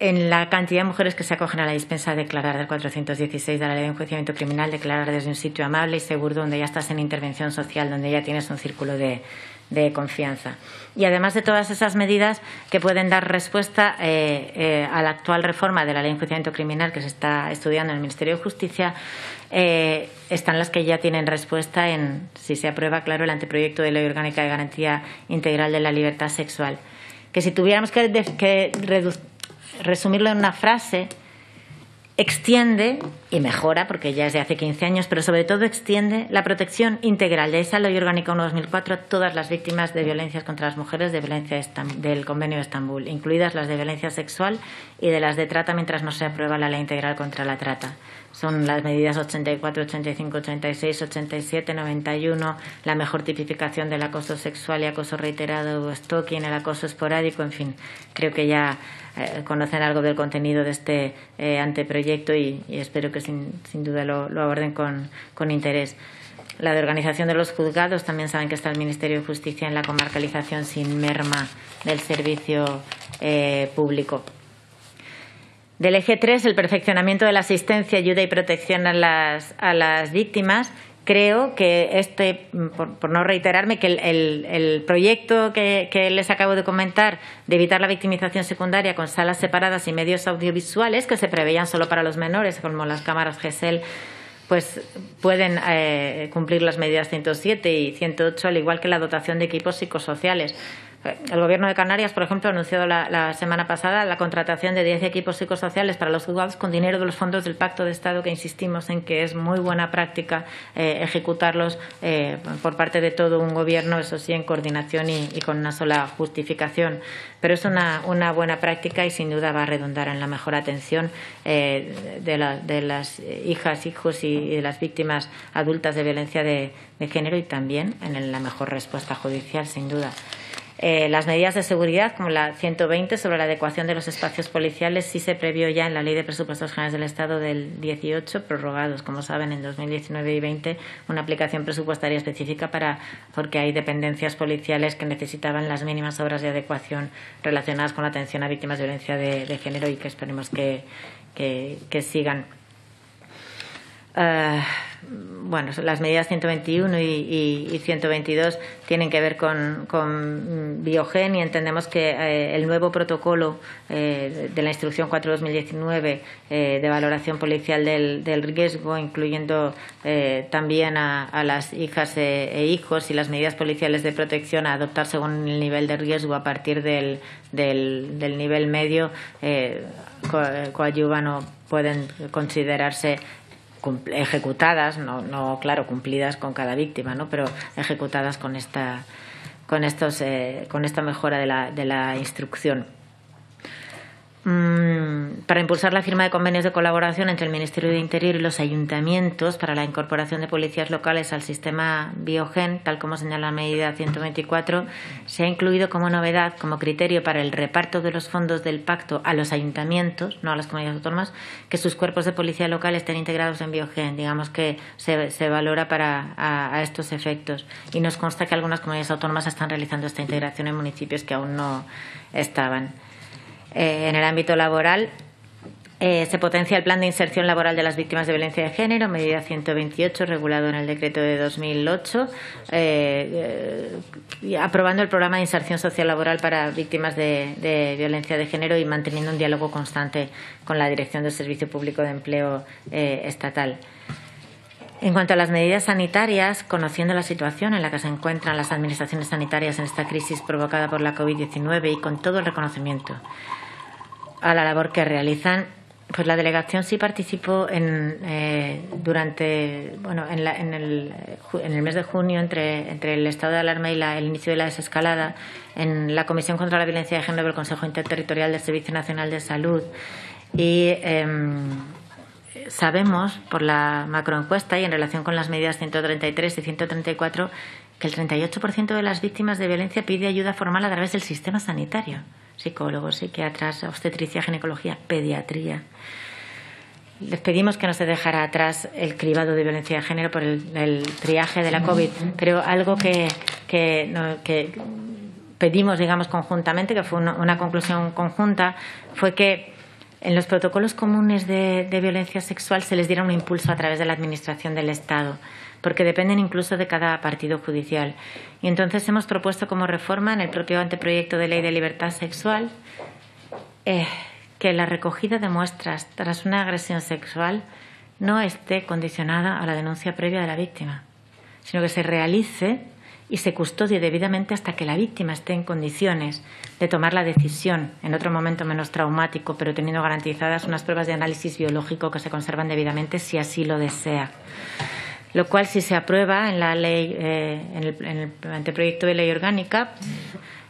en la cantidad de mujeres que se acogen a la dispensa declarar del 416 de la Ley de Enjuiciamiento Criminal, declarar desde un sitio amable y seguro donde ya estás en intervención social, donde ya tienes un círculo de, confianza. Y además de todas esas medidas que pueden dar respuesta eh, eh, a la actual reforma de la Ley de Enjuiciamiento Criminal que se está estudiando en el Ministerio de Justicia, eh, están las que ya tienen respuesta en, si se aprueba, claro, el anteproyecto de Ley Orgánica de Garantía Integral de la Libertad Sexual. Que si tuviéramos que, que reducir resumirlo en una frase, extiende y mejora, porque ya es de hace 15 años, pero sobre todo extiende la protección integral de esa ley orgánica 1-2004 a todas las víctimas de violencias contra las mujeres de violencia del Convenio de Estambul, incluidas las de violencia sexual y de las de trata mientras no se aprueba la ley integral contra la trata. Son las medidas 84, 85, 86, 87, 91, la mejor tipificación del acoso sexual y acoso reiterado, stalking, el acoso esporádico, en fin, creo que ya eh, conocen algo del contenido de este eh, anteproyecto y, espero que sin, duda lo, aborden con, interés. La de organización de los juzgados también saben que está el Ministerio de Justicia en la comarcalización sin merma del servicio eh, público. Del eje 3, el perfeccionamiento de la asistencia, ayuda y protección a las, a las víctimas creo que este, por, no reiterarme, que el, proyecto que, les acabo de comentar de evitar la victimización secundaria con salas separadas y medios audiovisuales que se preveían solo para los menores, como las cámaras GESEL, pues pueden eh, cumplir las medidas 107 y 108, al igual que la dotación de equipos psicosociales. El Gobierno de Canarias, por ejemplo, ha anunciado la, semana pasada la contratación de 10 equipos psicosociales para los juzgados con dinero de los fondos del Pacto de Estado, que insistimos en que es muy buena práctica eh, ejecutarlos eh, por parte de todo un Gobierno, eso sí, en coordinación y, con una sola justificación. Pero es una, buena práctica y sin duda va a redundar en la mejor atención eh, de, las hijas, hijos y, de las víctimas adultas de violencia de género y también en la mejor respuesta judicial, sin duda. Eh, las medidas de seguridad, como la 120 sobre la adecuación de los espacios policiales, sí se previó ya en la Ley de Presupuestos Generales del Estado del 18, prorrogados, como saben, en 2019 y 20, una aplicación presupuestaria específica para porque hay dependencias policiales que necesitaban las mínimas obras de adecuación relacionadas con la atención a víctimas de violencia de, género y que esperemos que, que sigan. Uh, bueno, las medidas 121 y, 122 tienen que ver con, Biogen y entendemos que eh, el nuevo protocolo eh, de la Instrucción 4-2019 eh, de valoración policial del, riesgo, incluyendo también a, las hijas e, hijos y las medidas policiales de protección a adoptar según el nivel de riesgo a partir del, del nivel medio, coadyuvan o pueden considerarse ejecutadas, no, no, claro, cumplidas con cada víctima, ¿no? pero ejecutadas con esta, con estos, eh, con esta mejora de la, de la instrucción. Mm, para impulsar la firma de convenios de colaboración entre el Ministerio de Interior y los ayuntamientos para la incorporación de policías locales al sistema Biogen, tal como señala la medida 124, se ha incluido como novedad, como criterio para el reparto de los fondos del pacto a los ayuntamientos, no a las comunidades autónomas, que sus cuerpos de policía local estén integrados en Biogen. Digamos que se, valora para a estos efectos. Y nos consta que algunas comunidades autónomas están realizando esta integración en municipios que aún no estaban. Eh, en el ámbito laboral, eh, se potencia el plan de inserción laboral de las víctimas de violencia de género, medida 128, regulado en el decreto de 2008, eh, aprobando el programa de inserción social laboral para víctimas de, violencia de género y manteniendo un diálogo constante con la Dirección del Servicio Público de Empleo Estatal. En cuanto a las medidas sanitarias, conociendo la situación en la que se encuentran las administraciones sanitarias en esta crisis provocada por la COVID-19 y con todo el reconocimiento a la labor que realizan, pues la delegación sí participó en, eh, durante, bueno, en, el, en, el, mes de junio entre, entre el estado de alarma y el inicio de la desescalada en la Comisión contra la Violencia de Género del Consejo Interterritorial del Servicio Nacional de Salud y em, sabemos por la macroencuesta y en relación con las medidas 133 y 134 que el 38% de las víctimas de violencia pide ayuda formal a través del sistema sanitario psicólogos, psiquiatras, obstetricia, ginecología, pediatría. Les pedimos que no se dejara atrás el cribado de violencia de género por el, triaje de la COVID, pero algo que, que, pedimos, digamos, conjuntamente, que fue una, conclusión conjunta, fue que en los protocolos comunes de, violencia sexual se les diera un impulso a través de la Administración del Estado porque dependen incluso de cada partido judicial. Y entonces hemos propuesto como reforma en el propio anteproyecto de ley de libertad sexual eh, que la recogida de muestras tras una agresión sexual no esté condicionada a la denuncia previa de la víctima, sino que se realice y se custodie debidamente hasta que la víctima esté en condiciones de tomar la decisión en otro momento menos traumático, pero teniendo garantizadas unas pruebas de análisis biológico que se conservan debidamente si así lo desea lo cual si se aprueba en la ley, eh, en, el, anteproyecto de ley orgánica,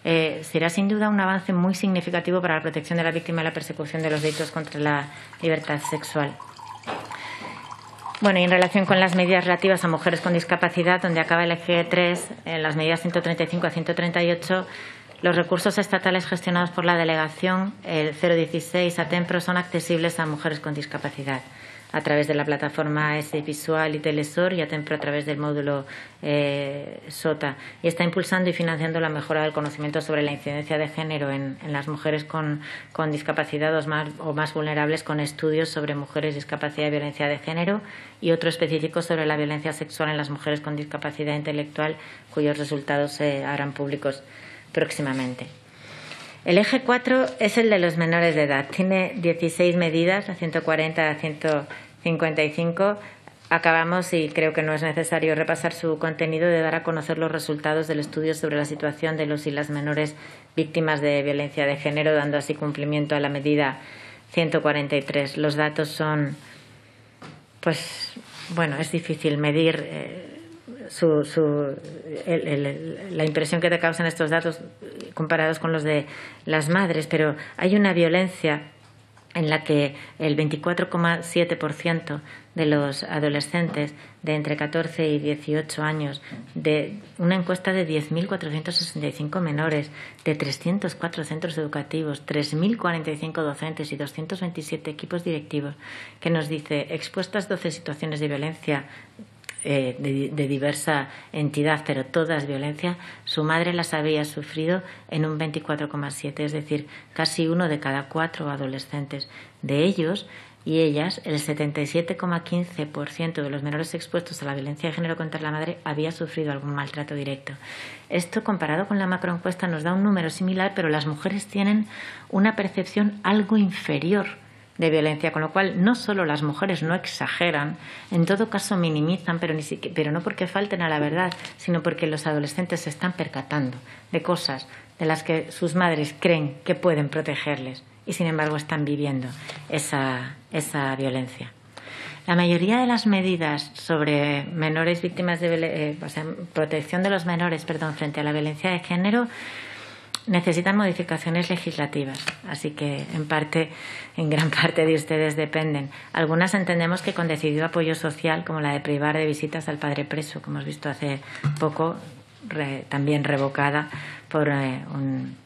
eh, será sin duda un avance muy significativo para la protección de la víctima y la persecución de los delitos contra la libertad sexual. Bueno, y en relación con las medidas relativas a mujeres con discapacidad, donde acaba el eje 3, en las medidas 135 a 138, los recursos estatales gestionados por la delegación, el 016 a TEMPRO, son accesibles a mujeres con discapacidad a través de la plataforma S Visual y Telesor y a a través del módulo eh, SOTA. Y está impulsando y financiando la mejora del conocimiento sobre la incidencia de género en, las mujeres con, discapacidad o más, o más, vulnerables con estudios sobre mujeres, discapacidad y violencia de género y otro específico sobre la violencia sexual en las mujeres con discapacidad intelectual cuyos resultados se harán públicos próximamente. El eje 4 es el de los menores de edad. Tiene 16 medidas, a 140 a 155, acabamos, y creo que no es necesario repasar su contenido, de dar a conocer los resultados del estudio sobre la situación de los y las menores víctimas de violencia de género, dando así cumplimiento a la medida 143. Los datos son, pues, bueno, es difícil medir. Eh, su, su, la impresión que te causan estos datos comparados con los de las madres, pero hay una violencia en la que el 24,7% de los adolescentes de entre 14 y 18 años, de una encuesta de 10.465 menores, de 304 centros educativos, 3.045 docentes y 227 equipos directivos, que nos dice, expuestas 12 situaciones de violencia eh, de, diversa entidad, pero todas violencia, su madre las había sufrido en un 24,7, es decir, casi uno de cada cuatro adolescentes. De ellos y ellas, el 77,15% de los menores expuestos a la violencia de género contra la madre había sufrido algún maltrato directo. Esto, comparado con la macroencuesta, nos da un número similar, pero las mujeres tienen una percepción algo inferior de violencia, con lo cual no solo las mujeres no exageran, en todo caso minimizan, pero, ni siquiera, pero no porque falten a la verdad, sino porque los adolescentes se están percatando de cosas de las que sus madres creen que pueden protegerles y sin embargo están viviendo esa, esa violencia. La mayoría de las medidas sobre menores víctimas de eh, protección de los menores, perdón, frente a la violencia de género necesitan modificaciones legislativas, así que en parte, en gran parte de ustedes dependen. Algunas entendemos que con decidido apoyo social, como la de privar de visitas al padre preso, como hemos visto hace poco, también revocada por eh, un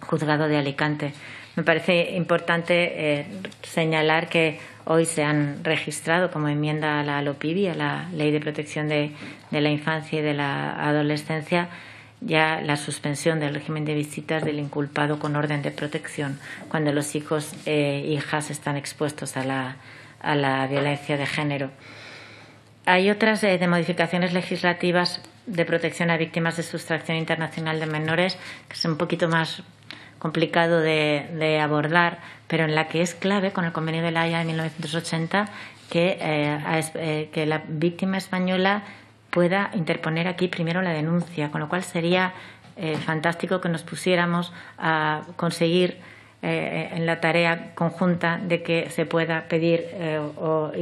juzgado de Alicante. Me parece importante eh, señalar que hoy se han registrado como enmienda a la LOPIBI, a la Ley de Protección de la Infancia y de la Adolescencia, ya la suspensión del régimen de visitas del inculpado con orden de protección cuando los hijos e hijas están expuestos a la, a la violencia de género. Hay otras eh, de modificaciones legislativas de protección a víctimas de sustracción internacional de menores que es un poquito más complicado de, abordar, pero en la que es clave con el convenio de la Haya de 1980 que, eh, que la víctima española pueda interponer aquí primero la denuncia, con lo cual sería eh, fantástico que nos pusiéramos a conseguir eh, en la tarea conjunta de que se pueda pedir eh, o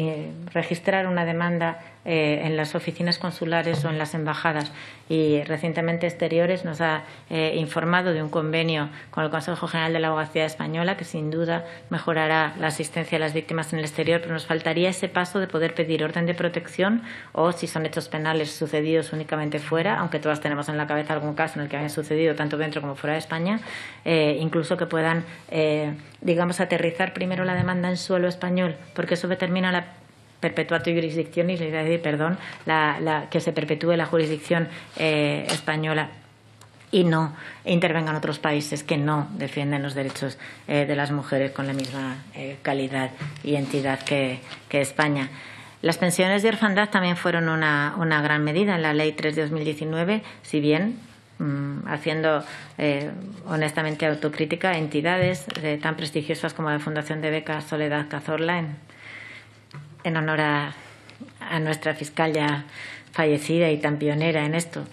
registrar una demanda eh, en las oficinas consulares o en las embajadas. Y recientemente Exteriores nos ha eh, informado de un convenio con el Consejo General de la Abogacía Española que sin duda mejorará la asistencia a las víctimas en el exterior, pero nos faltaría ese paso de poder pedir orden de protección o si son hechos penales sucedidos únicamente fuera, aunque todas tenemos en la cabeza algún caso en el que haya sucedido tanto dentro como fuera de España, eh, incluso que puedan, digamos, aterrizar primero la demanda en suelo español, porque eso determina la perpetuato jurisdiccionis, perdón, la, que se perpetúe la jurisdicción eh, española y no intervengan otros países que no defienden los derechos eh, de las mujeres con la misma eh, calidad y entidad que, España. Las pensiones de orfandad también fueron una, una, gran medida en la Ley 3 de 2019, si bien mm, haciendo honestamente autocrítica entidades tan prestigiosas como la Fundación de Becas Soledad Cazorla en, en honor a, nuestra fiscal ya fallecida y tan pionera en esto.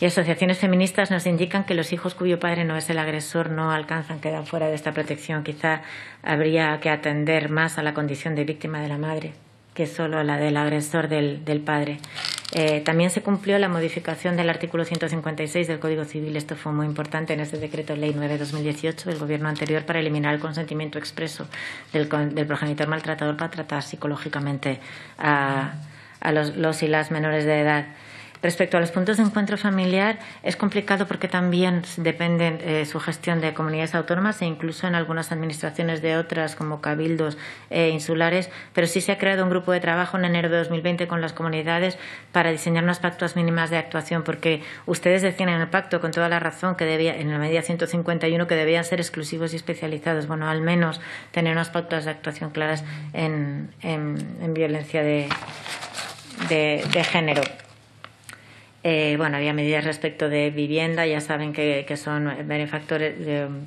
Y asociaciones feministas nos indican que los hijos cuyo padre no es el agresor no alcanzan, quedan fuera de esta protección. Quizá habría que atender más a la condición de víctima de la madre que solo la del agresor del, del padre. Eh, también se cumplió la modificación del artículo 156 del Código Civil. Esto fue muy importante en ese decreto ley 9-2018 del Gobierno anterior para eliminar el consentimiento expreso del, del progenitor maltratador para tratar psicológicamente a, a los, los y las menores de edad. Respecto a los puntos de encuentro familiar, es complicado porque también depende eh, su gestión de comunidades autónomas e incluso en algunas administraciones de otras, como cabildos e insulares, pero sí se ha creado un grupo de trabajo en enero de 2020 con las comunidades para diseñar unas pactos mínimas de actuación, porque ustedes decían en el pacto, con toda la razón, que debía, en la medida 151, que debían ser exclusivos y especializados. Bueno, al menos tener unas pautas de actuación claras en, violencia de género. Eh, bueno, había medidas respecto de vivienda, ya saben que, son benefactores,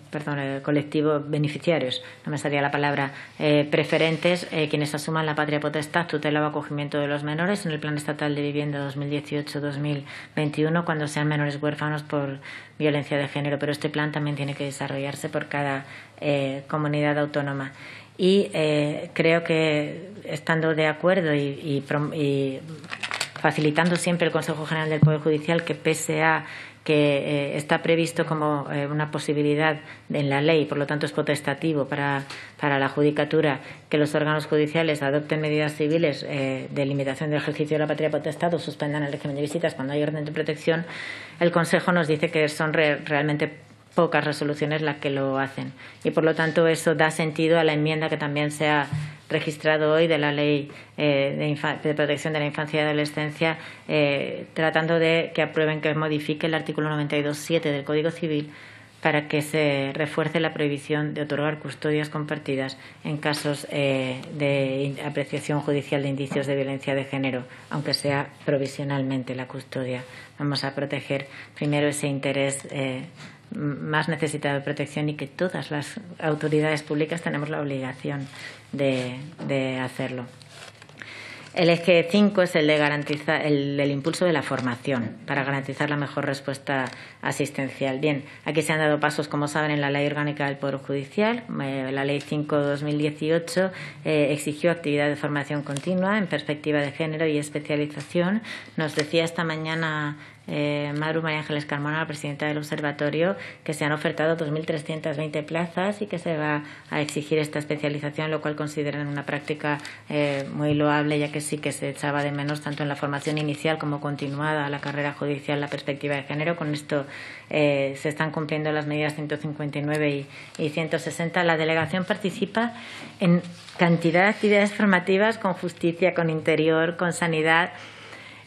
perdón, eh, colectivos beneficiarios, no me salía la palabra, eh, preferentes, quienes asuman la patria potestad, tutela o acogimiento de los menores en el Plan Estatal de Vivienda 2018-2021 cuando sean menores huérfanos por violencia de género. Pero este plan también tiene que desarrollarse por cada comunidad autónoma. Y creo que estando de acuerdo y, y facilitando siempre el Consejo General del Poder Judicial que pese a que eh, está previsto como eh, una posibilidad en la ley, por lo tanto es potestativo para, para la Judicatura que los órganos judiciales adopten medidas civiles eh, de limitación del ejercicio de la patria potestad o suspendan el régimen de visitas cuando hay orden de protección, el Consejo nos dice que son realmente pocas resoluciones las que lo hacen. Y por lo tanto eso da sentido a la enmienda que también se ha registrado hoy de la Ley eh, de, Protección de la Infancia y Adolescencia, eh, tratando de que aprueben que modifique el artículo 92.7 del Código Civil para que se refuerce la prohibición de otorgar custodias compartidas en casos eh, de apreciación judicial de indicios de violencia de género, aunque sea provisionalmente la custodia. Vamos a proteger primero ese interés más necesitado de protección y que todas las autoridades públicas tenemos la obligación de, hacerlo. El eje 5 es el de garantizar el del impulso de la formación para garantizar la mejor respuesta asistencial. Bien, aquí se han dado pasos, como saben, en la Ley Orgánica del Poder Judicial. Eh, la Ley 5-2018 eh, exigió actividad de formación continua en perspectiva de género y especialización. Nos decía esta mañana eh, Maru María Ángeles Carmona, la presidenta del observatorio, que se han ofertado 2.320 plazas y que se va a exigir esta especialización, lo cual consideran una práctica eh, muy loable, ya que sí que se echaba de menos tanto en la formación inicial como continuada la carrera judicial la perspectiva de género. Con esto eh, se están cumpliendo las medidas 159 y, y 160. La delegación participa en cantidad de actividades formativas con justicia, con interior, con sanidad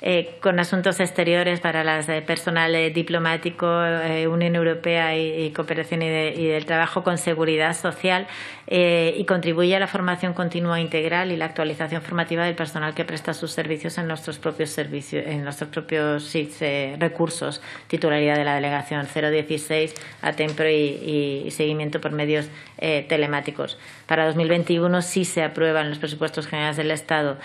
eh, con asuntos exteriores para las de personal eh, diplomático, eh, Unión Europea y, cooperación y, del trabajo con seguridad social y contribuye a la formación continua integral y la actualización formativa del personal que presta sus servicios en nuestros propios servicios, en nuestros propios recursos, titularidad de la delegación 016, atempro y, y seguimiento por medios telemáticos. Para 2021 sí se aprueban los presupuestos generales del Estado.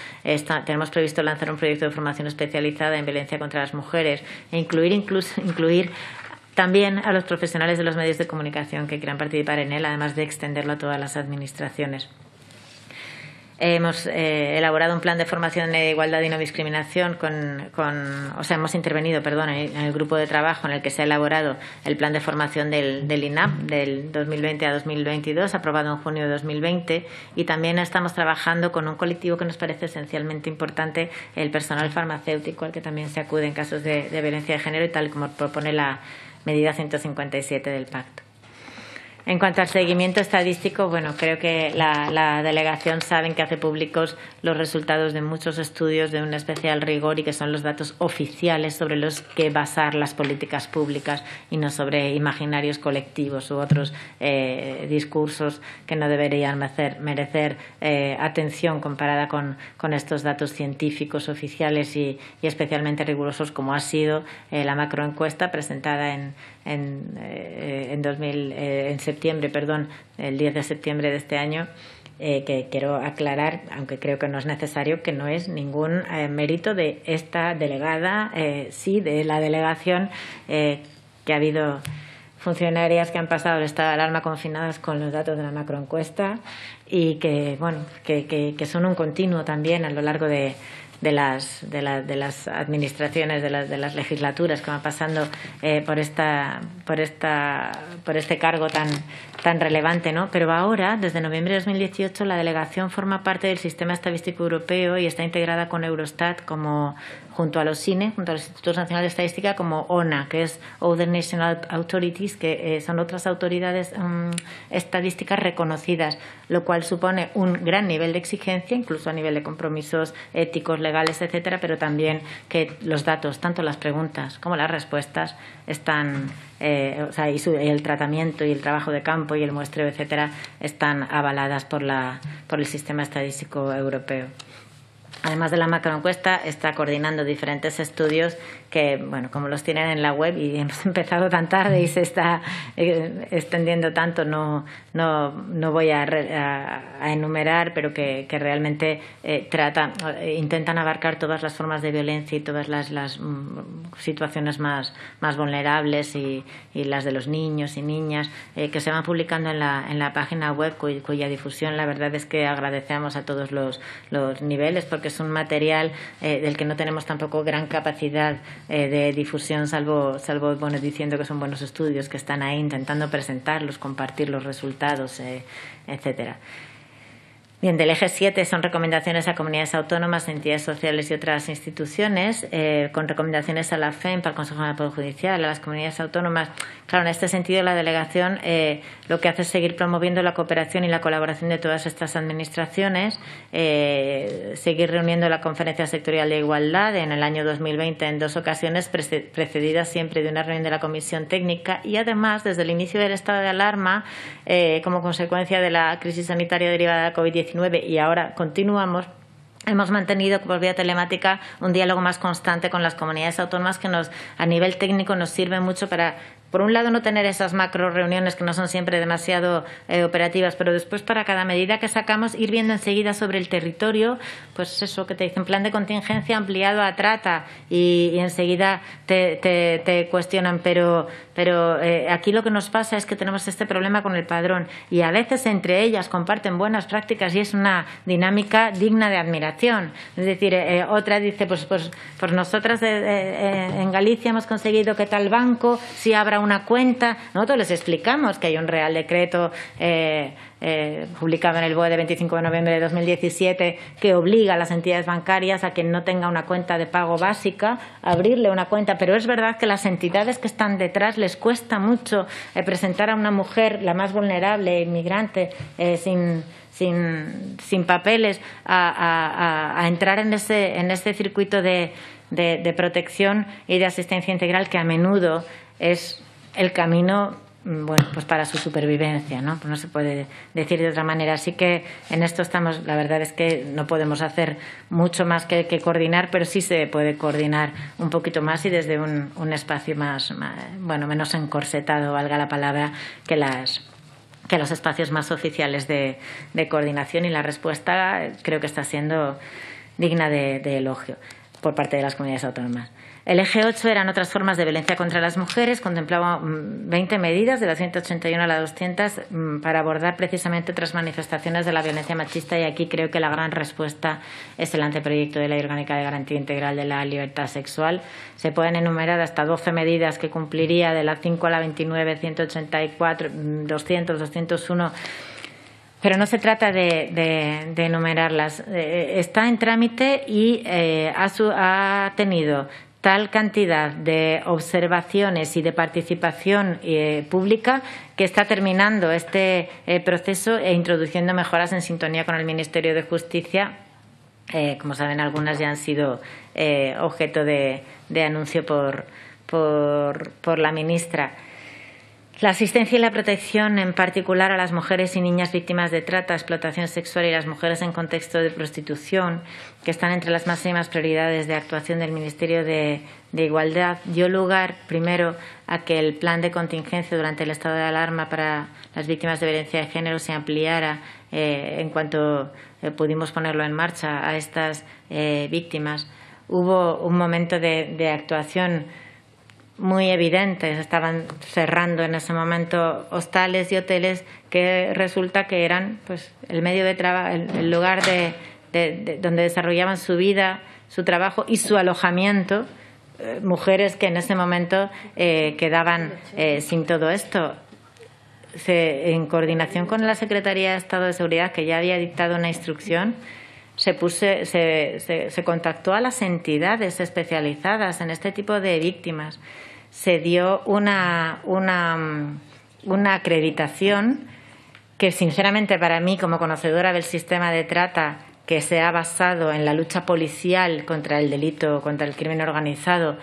tenemos previsto lanzar un proyecto de formación especial especializada en violencia contra las mujeres e incluir incluso incluir también a los profesionales de los medios de comunicación que quieran participar en él, además de extenderlo a todas las administraciones. Hemos eh, elaborado un plan de formación de igualdad y no discriminación con, o sea, hemos intervenido, perdón, en el grupo de trabajo en el que se ha elaborado el plan de formación del, del INAP del 2020 a 2022, aprobado en junio de 2020, y también estamos trabajando con un colectivo que nos parece esencialmente importante, el personal farmacéutico, al que también se acude en casos de, de violencia de género y tal como propone la medida 157 del pacto. En cuanto al seguimiento estadístico, bueno, creo que la, delegación saben que hace públicos los resultados de muchos estudios de un especial rigor y que son los datos oficiales sobre los que basar las políticas públicas y no sobre imaginarios colectivos u otros eh, discursos que no deberían merecer, eh, atención comparada con, estos datos científicos oficiales y, especialmente rigurosos como ha sido eh, la macroencuesta presentada en, en, en, 2000, en septiembre, perdón, el 10 de septiembre de este año, eh, que quiero aclarar, aunque creo que no es necesario, que no es ningún eh, mérito de esta delegada, eh, sí, de la delegación, que ha habido funcionarias que han pasado el estado de alarma confinadas con los datos de la macroencuesta y que, bueno, que, que son un continuo también a lo largo de, de las, de, de las administraciones, de las, de las legislaturas que van pasando eh, por, esta, por, esta, por este cargo tan, tan relevante. ¿no? Pero ahora, desde noviembre de 2018, la delegación forma parte del Sistema Estadístico Europeo y está integrada con Eurostat como junto a los CINE, junto a los Institutos Nacionales de Estadística, como ONA, que es Other National Authorities, que eh, son otras autoridades mm, estadísticas reconocidas, lo cual supone un gran nivel de exigencia, incluso a nivel de compromisos éticos, legales, etcétera, pero también que los datos, tanto las preguntas como las respuestas, están, eh, o sea, y, el tratamiento y el trabajo de campo y el muestreo, etcétera, están avaladas por, la, por el sistema estadístico europeo. además de la macroencuesta, está coordinando diferentes estudios que, bueno, como los tienen en la web y hemos empezado tan tarde y se está eh, extendiendo tanto, no, no, no voy a, enumerar, pero que, que realmente eh, eh, intentan abarcar todas las formas de violencia y todas las, las mm, situaciones más, más vulnerables y, y, las de los niños y niñas que se van publicando en la, en la página web, cuya difusión la verdad es que agradecemos a todos los, los niveles porque es un material del que no tenemos tampoco gran capacidad eh, de difusión, salvo, salvo bueno, diciendo que son buenos estudios, que están ahí intentando presentarlos, compartir los resultados, eh, etcétera. Bien, del eje 7 son recomendaciones a comunidades autónomas, entidades sociales y otras instituciones, eh, con recomendaciones a la FEM, para el Consejo de Poder Judicial, a las comunidades autónomas. Claro, en este sentido, la delegación eh, lo que hace es seguir promoviendo la cooperación y la colaboración de todas estas administraciones, eh, seguir reuniendo la Conferencia Sectorial de Igualdad en el año 2020 en dos ocasiones, precedidas siempre de una reunión de la Comisión Técnica y además, desde el inicio del estado de alarma, como consecuencia de la crisis sanitaria derivada de la COVID-19, y ahora continuamos Hemos mantenido por vía telemática un diálogo más constante con las comunidades autónomas que nos, a nivel técnico nos sirve mucho para por un lado, no tener esas macro reuniones que no son siempre demasiado eh, operativas, pero después para cada medida que sacamos ir viendo enseguida sobre el territorio, pues eso que te dicen, plan de contingencia ampliado a trata y, enseguida te, te, cuestionan, pero, pero eh, aquí lo que nos pasa es que tenemos este problema con el padrón y a veces entre ellas comparten buenas prácticas y es una dinámica digna de admiración. Es decir, eh, otra dice, pues, pues, pues nosotras en Galicia hemos conseguido que tal banco si abra una cuenta. Nosotros les explicamos que hay un Real Decreto eh, eh, publicado en el BOE de 25 de noviembre de 2017 que obliga a las entidades bancarias a que no tenga una cuenta de pago básica, abrirle una cuenta. Pero es verdad que las entidades que están detrás les cuesta mucho eh, presentar a una mujer, la más vulnerable, inmigrante, sin sin, papeles a, entrar en ese, en ese circuito de, de, protección y de asistencia integral que a menudo es el camino mm, bueno, pues para su supervivencia, ¿no? Pues no se puede decir de otra manera. Así que en esto estamos, la verdad es que no podemos hacer mucho más que, coordinar, pero sí se puede coordinar un poquito más y desde un, espacio más, bueno, menos encorsetado, valga la palabra, que las que los espacios más oficiales de, coordinación y la respuesta creo que está siendo digna de elogio por parte de las comunidades autónomas. El eje 8 eran otras formas de violencia contra las mujeres, contemplaba 20 mm, medidas, de la 181 a la 200, mm, para abordar precisamente otras manifestaciones de la violencia machista y aquí creo que la gran respuesta es el anteproyecto de la Orgánica de Garantía Integral de la Libertad Sexual. Se pueden enumerar hasta 12 medidas que cumpliría de la 5 a la 29, 184, 200, 201 pero no se trata de, enumerarlas. Eh, está en trámite y eh, ha, tenido tal cantidad de observaciones y de participación eh, pública que está terminando este eh, proceso e introduciendo mejoras en sintonía con el Ministerio de Justicia. Eh, como saben, algunas ya han sido objeto de, anuncio por, por la ministra. La asistencia y la protección, en particular a las mujeres y niñas víctimas de trata, explotación sexual y las mujeres en contexto de prostitución, que están entre las máximas prioridades de actuación del Ministerio de, Igualdad, dio lugar primero a que el plan de contingencia durante el estado de alarma para las víctimas de violencia de género se ampliara eh, en cuanto eh, pudimos ponerlo en marcha a estas eh, víctimas. Hubo un momento de actuación muy evidentes. Estaban cerrando en ese momento hostales y hoteles que resulta que eran pues el medio de trabajo, el, lugar de, donde desarrollaban su vida, su trabajo y su alojamiento. Eh, mujeres que en ese momento eh, quedaban eh, sin todo esto. en coordinación con la Secretaría de Estado de Seguridad, que ya había dictado una instrucción, se, puse, se, se, contactó a las entidades especializadas en este tipo de víctimas. Se dio una, una, una acreditación que, sinceramente, para mí, como conocedora del sistema de trata que se ha basado en la lucha policial contra el delito, contra el crimen organizado,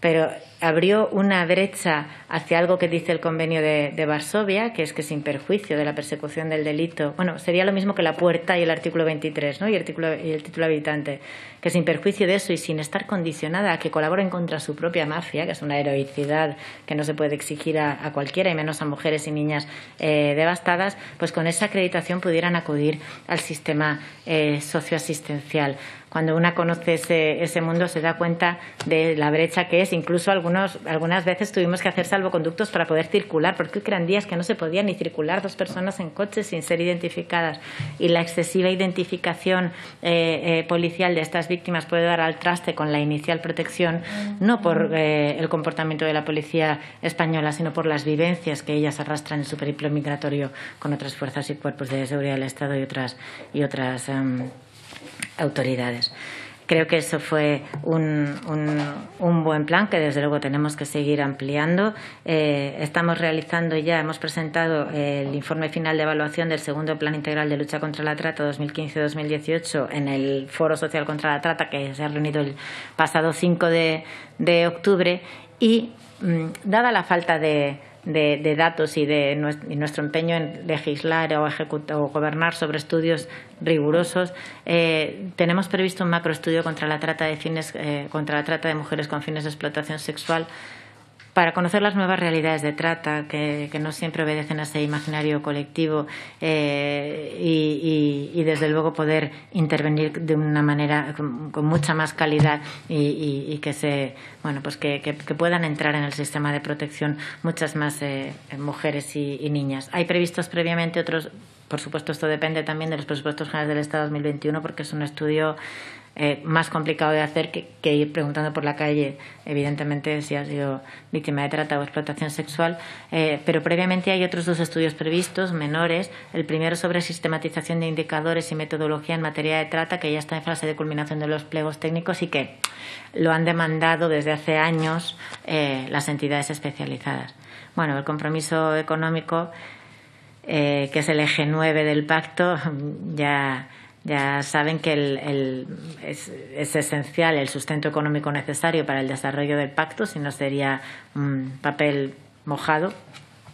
pero abrió una brecha hacia algo que dice el convenio de, Varsovia, que es que sin perjuicio de la persecución del delito, bueno, sería lo mismo que la puerta y el artículo 23 ¿no? y, el artículo, y el título habitante, que sin perjuicio de eso y sin estar condicionada a que colaboren contra su propia mafia, que es una heroicidad que no se puede exigir a, cualquiera y menos a mujeres y niñas eh, devastadas, pues con esa acreditación pudieran acudir al sistema eh, socioasistencial cuando una conoce ese, ese, mundo se da cuenta de la brecha que es. Incluso algunos, algunas veces tuvimos que hacer salvoconductos para poder circular, porque eran días que no se podía ni circular dos personas en coche sin ser identificadas. Y la excesiva identificación eh, eh, policial de estas víctimas puede dar al traste con la inicial protección, no por eh, el comportamiento de la policía española, sino por las vivencias que ellas arrastran en su periplo migratorio con otras fuerzas y cuerpos de seguridad del Estado y otras, y otras em, autoridades. Creo que eso fue un, un, buen plan que desde luego tenemos que seguir ampliando. Eh, estamos realizando ya, hemos presentado el informe final de evaluación del segundo Plan Integral de Lucha contra la Trata 2015-2018 en el Foro Social contra la Trata que se ha reunido el pasado 5 de, octubre y, mm, dada la falta de de, datos y de nuestro empeño en legislar o, ejecutar, o gobernar sobre estudios rigurosos, eh, tenemos previsto un macroestudio contra la trata de fines, eh, contra la trata de mujeres con fines de explotación sexual para conocer las nuevas realidades de trata que, no siempre obedecen a ese imaginario colectivo eh, y, desde luego poder intervenir de una manera con, mucha más calidad y, que se bueno pues que, puedan entrar en el sistema de protección muchas más eh, mujeres y, niñas. Hay previstos previamente otros por supuesto, esto depende también de los presupuestos generales del Estado 2021 porque es un estudio eh, más complicado de hacer que, ir preguntando por la calle, evidentemente, si ha sido víctima de trata o explotación sexual. Eh, pero previamente hay otros dos estudios previstos, menores. El primero sobre sistematización de indicadores y metodología en materia de trata, que ya está en fase de culminación de los pliegos técnicos y que lo han demandado desde hace años eh, las entidades especializadas. Bueno, el compromiso económico, que es el eje 9 del pacto, ya ya saben que el, es, esencial el sustento económico necesario para el desarrollo del pacto, si no sería un papel mojado.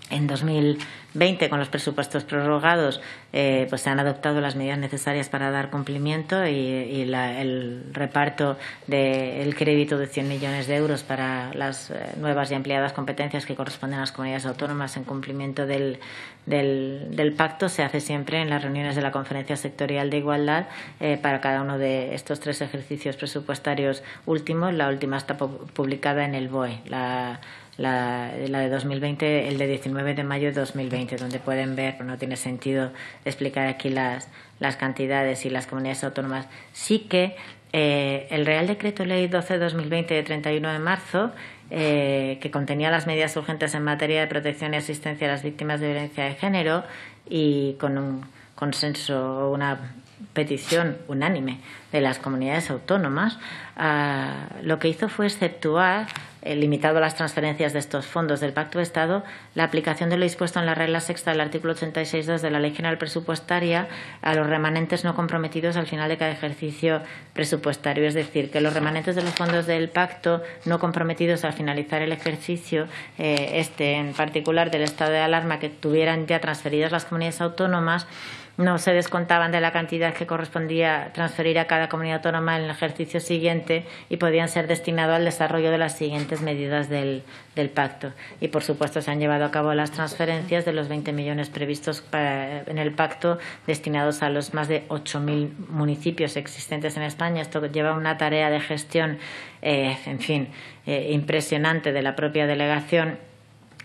En 2020, con los presupuestos prorrogados, eh, pues se han adoptado las medidas necesarias para dar cumplimiento y, el reparto del crédito de 100 millones de euros para las eh, nuevas y ampliadas competencias que corresponden a las comunidades autónomas en cumplimiento del, del, pacto se hace siempre en las reuniones de la Conferencia Sectorial de Igualdad eh, para cada uno de estos tres ejercicios presupuestarios últimos. La última está publicada en el BOE. La, la, la, de 2020, el de 19 de mayo de 2020, donde pueden ver, no tiene sentido explicar aquí las, las cantidades y las comunidades autónomas. Sí que eh, el Real Decreto Ley 12-2020 de 31 de marzo, eh, que contenía las medidas urgentes en materia de protección y asistencia a las víctimas de violencia de género y con un consenso, una petición unánime de las comunidades autónomas, ah, lo que hizo fue exceptuar, eh, limitado a las transferencias de estos fondos del Pacto de Estado, la aplicación de lo dispuesto en la regla sexta del artículo 86.2 de la Ley General Presupuestaria a los remanentes no comprometidos al final de cada ejercicio presupuestario. Es decir, que los remanentes de los fondos del Pacto no comprometidos al finalizar el ejercicio, eh, este en particular del estado de alarma, que tuvieran ya transferidas las comunidades autónomas, no se descontaban de la cantidad que correspondía transferir a cada comunidad autónoma en el ejercicio siguiente y podían ser destinados al desarrollo de las siguientes medidas del, pacto. Y, por supuesto, se han llevado a cabo las transferencias de los 20 millones previstos en el pacto destinados a los más de 8.000 municipios existentes en España. Esto lleva una tarea de gestión, eh, en fin, eh, impresionante de la propia delegación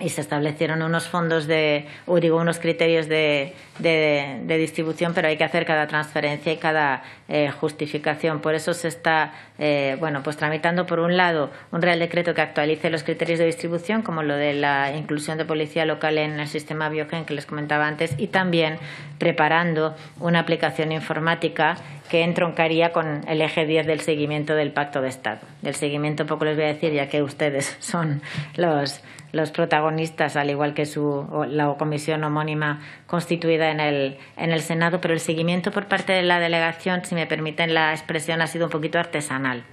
y se establecieron unos fondos de, o digo, unos criterios de, de, distribución, pero hay que hacer cada transferencia y cada eh, justificación. Por eso se está, eh, bueno, pues tramitando por un lado un real decreto que actualice los criterios de distribución, como lo de la inclusión de policía local en el sistema Biogen que les comentaba antes, y también preparando una aplicación informática que entroncaría con el eje 10 del seguimiento del Pacto de Estado. Del seguimiento poco les voy a decir, ya que ustedes son los, los protagonistas, al igual que su, la comisión homónima constituida en el, en el Senado, pero el seguimiento por parte de la delegación, si me permiten la expresión, ha sido un poquito artesanal.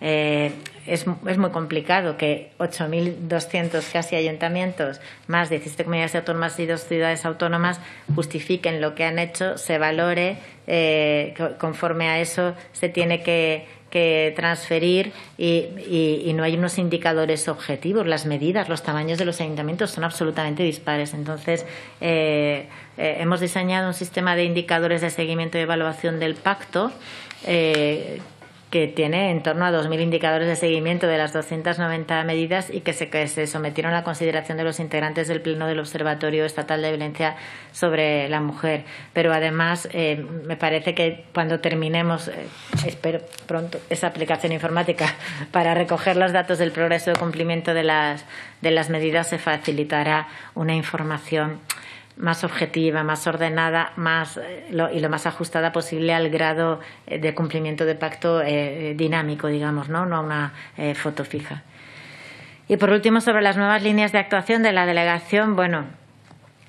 Eh, es, es, muy complicado que 8.200 casi ayuntamientos, más 17 comunidades autónomas y dos ciudades autónomas justifiquen lo que han hecho, se valore, eh, conforme a eso se tiene que que transferir y, no hay unos indicadores objetivos. Las medidas, los tamaños de los ayuntamientos son absolutamente dispares. Entonces, eh, eh, hemos diseñado un sistema de indicadores de seguimiento y evaluación del pacto eh, que tiene en torno a 2.000 indicadores de seguimiento de las 290 medidas y que se, que se sometieron a consideración de los integrantes del Pleno del Observatorio Estatal de Violencia sobre la Mujer. Pero además, eh, me parece que cuando terminemos, eh, espero pronto, esa aplicación informática para recoger los datos del progreso de cumplimiento de las, de las medidas, se facilitará una información más objetiva, más ordenada más, eh, y lo más ajustada posible al grado eh, de cumplimiento de pacto eh, dinámico, digamos, ¿no? no a una foto fija. Y por último, sobre las nuevas líneas de actuación de la delegación, bueno,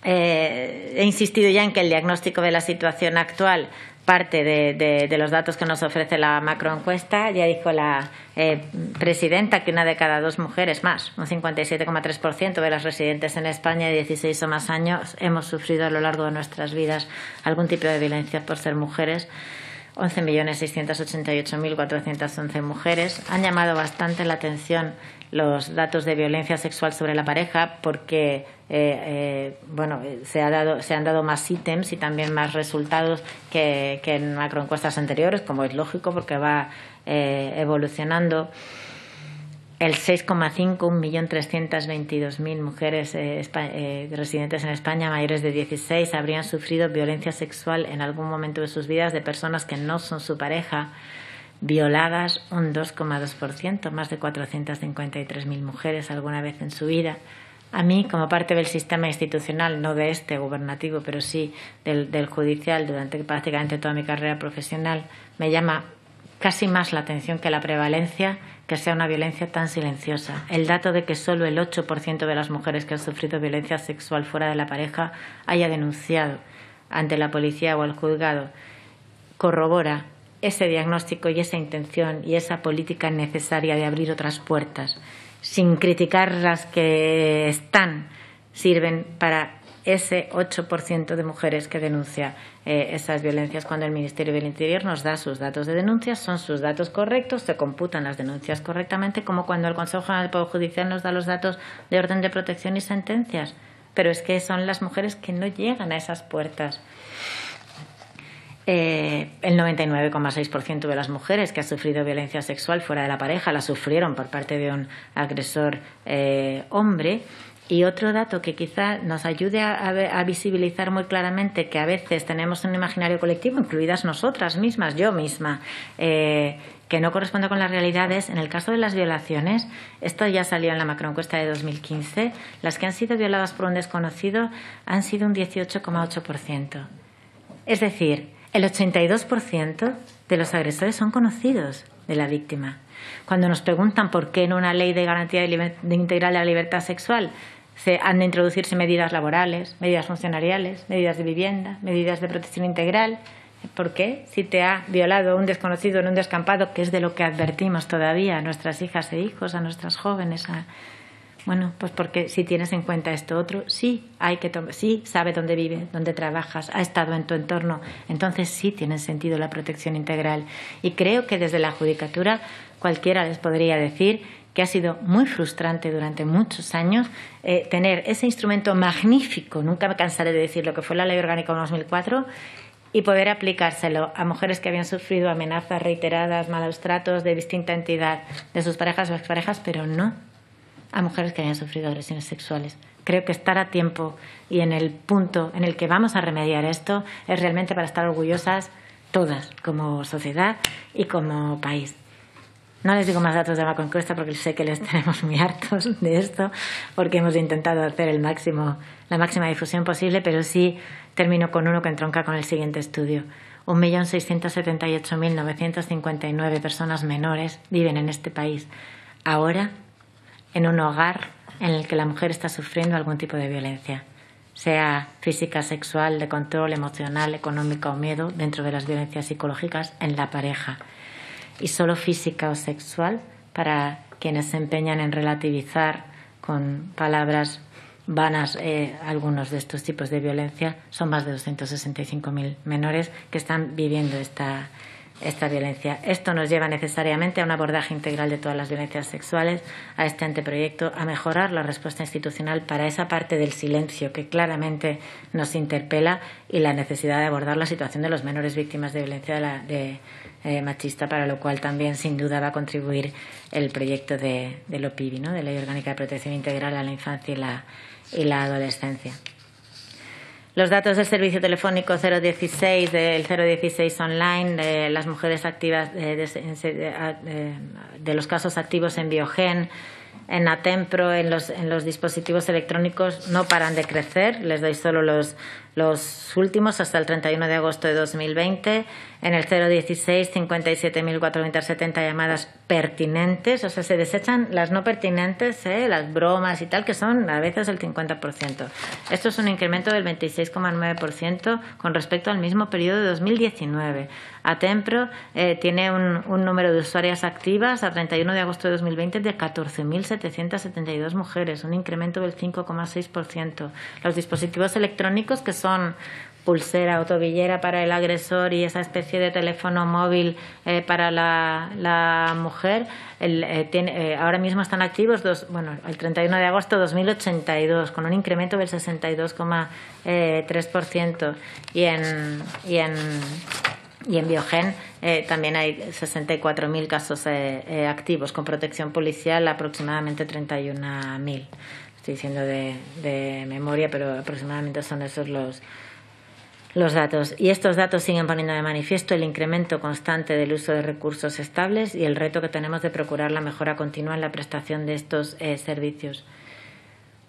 he insistido ya en que el diagnóstico de la situación actual parte de, los datos que nos ofrece la macroencuesta. Ya dijo la eh, presidenta que una de cada dos mujeres más, un 57,3% de las residentes en España de 16 o más años, hemos sufrido a lo largo de nuestras vidas algún tipo de violencia por ser mujeres. 11.688.411 mujeres. Han llamado bastante la atención los datos de violencia sexual sobre la pareja porque eh, eh, bueno, se, ha dado, se han dado más ítems y también más resultados que, en macroencuestas anteriores, como es lógico porque va eh, evolucionando. El 6,5, 1.322.000 mujeres residentes en España mayores de 16 habrían sufrido violencia sexual en algún momento de sus vidas de personas que no son su pareja violadas un 2,2%, más de 453.000 mujeres alguna vez en su vida. A mí, como parte del sistema institucional, no de este gubernativo, pero sí del, judicial durante prácticamente toda mi carrera profesional, me llama casi más la atención que la prevalencia que sea una violencia tan silenciosa. El dato de que solo el 8% de las mujeres que han sufrido violencia sexual fuera de la pareja haya denunciado ante la policía o el juzgado corrobora ese diagnóstico y esa intención y esa política necesaria de abrir otras puertas sin criticar las que están, sirven para ese 8% de mujeres que denuncia eh, esas violencias cuando el Ministerio del Interior nos da sus datos de denuncias, son sus datos correctos, se computan las denuncias correctamente, como cuando el Consejo General del Poder Judicial nos da los datos de orden de protección y sentencias. Pero es que son las mujeres que no llegan a esas puertas. Eh, el 99,6% de las mujeres que han sufrido violencia sexual fuera de la pareja la sufrieron por parte de un agresor eh, hombre. Y otro dato que quizá nos ayude a, visibilizar muy claramente que a veces tenemos un imaginario colectivo, incluidas nosotras mismas, yo misma, eh, que no corresponde con las realidades. En el caso de las violaciones, esto ya salió en la macroencuesta de 2015, las que han sido violadas por un desconocido han sido un 18,8%. Es decir, el 82% de los agresores son conocidos de la víctima. Cuando nos preguntan por qué en una ley de garantía de integral de la libertad sexual se han de introducirse medidas laborales, medidas funcionariales, medidas de vivienda, medidas de protección integral, ¿por qué? Si te ha violado un desconocido en un descampado, que es de lo que advertimos todavía a nuestras hijas e hijos, a nuestras jóvenes, a, bueno, pues porque si tienes en cuenta esto otro, sí hay que sí sabe dónde vive, dónde trabajas, ha estado en tu entorno, entonces sí tiene sentido la protección integral. Y creo que desde la judicatura cualquiera les podría decir que ha sido muy frustrante durante muchos años eh, tener ese instrumento magnífico, nunca me cansaré de decir lo que fue la Ley Orgánica de 2004, y poder aplicárselo a mujeres que habían sufrido amenazas reiteradas, malos tratos de distinta entidad de sus parejas o exparejas, pero no a mujeres que hayan sufrido agresiones sexuales. Creo que estar a tiempo y en el punto en el que vamos a remediar esto es realmente para estar orgullosas todas, como sociedad y como país. No les digo más datos de la encuesta porque sé que les tenemos muy hartos de esto, porque hemos intentado hacer el máximo, la máxima difusión posible, pero sí termino con uno que entronca con el siguiente estudio. 1.678.959 personas menores viven en este país ahora en un hogar en el que la mujer está sufriendo algún tipo de violencia, sea física, sexual, de control emocional, económica o miedo, dentro de las violencias psicológicas en la pareja, y solo física o sexual para quienes se empeñan en relativizar con palabras vanas eh, algunos de estos tipos de violencia. Son más de 265.000 menores que están viviendo esta, esta violencia. Esto nos lleva necesariamente a un abordaje integral de todas las violencias sexuales, a este anteproyecto, a mejorar la respuesta institucional para esa parte del silencio que claramente nos interpela y la necesidad de abordar la situación de los menores víctimas de violencia de, eh, machista, para lo cual también sin duda va a contribuir el proyecto de, de LOPIBI, ¿no? de Ley Orgánica de Protección Integral a la Infancia y la, y la Adolescencia. Los datos del servicio telefónico 016, del 016 online, de las mujeres activas, de, de, los casos activos en Biogen, en Atempro, en los, en los dispositivos electrónicos, no paran de crecer. Les doy solo los, los últimos hasta el 31 de agosto de 2020. En el 016, 57.470 llamadas pertinentes, o sea, se desechan las no pertinentes, ¿eh? las bromas y tal, que son a veces el 50%. Esto es un incremento del 26,9% con respecto al mismo periodo de 2019. Atempro eh, tiene un, un, número de usuarias activas a 31 de agosto de 2020 de 14.772 mujeres, un incremento del 5,6%. Los dispositivos electrónicos que son son pulsera o tobillera para el agresor y esa especie de teléfono móvil eh, para la, mujer, eh, tiene, eh, ahora mismo están activos dos, bueno, el 31 de agosto 2082, con un incremento del 62,3%. Y en, y en, y en Biogen también hay 64.000 casos activos, con protección policial aproximadamente 31.000 estoy diciendo de, memoria, pero aproximadamente son esos los, los datos. Y estos datos siguen poniendo de manifiesto el incremento constante del uso de recursos estables y el reto que tenemos de procurar la mejora continua en la prestación de estos eh, servicios.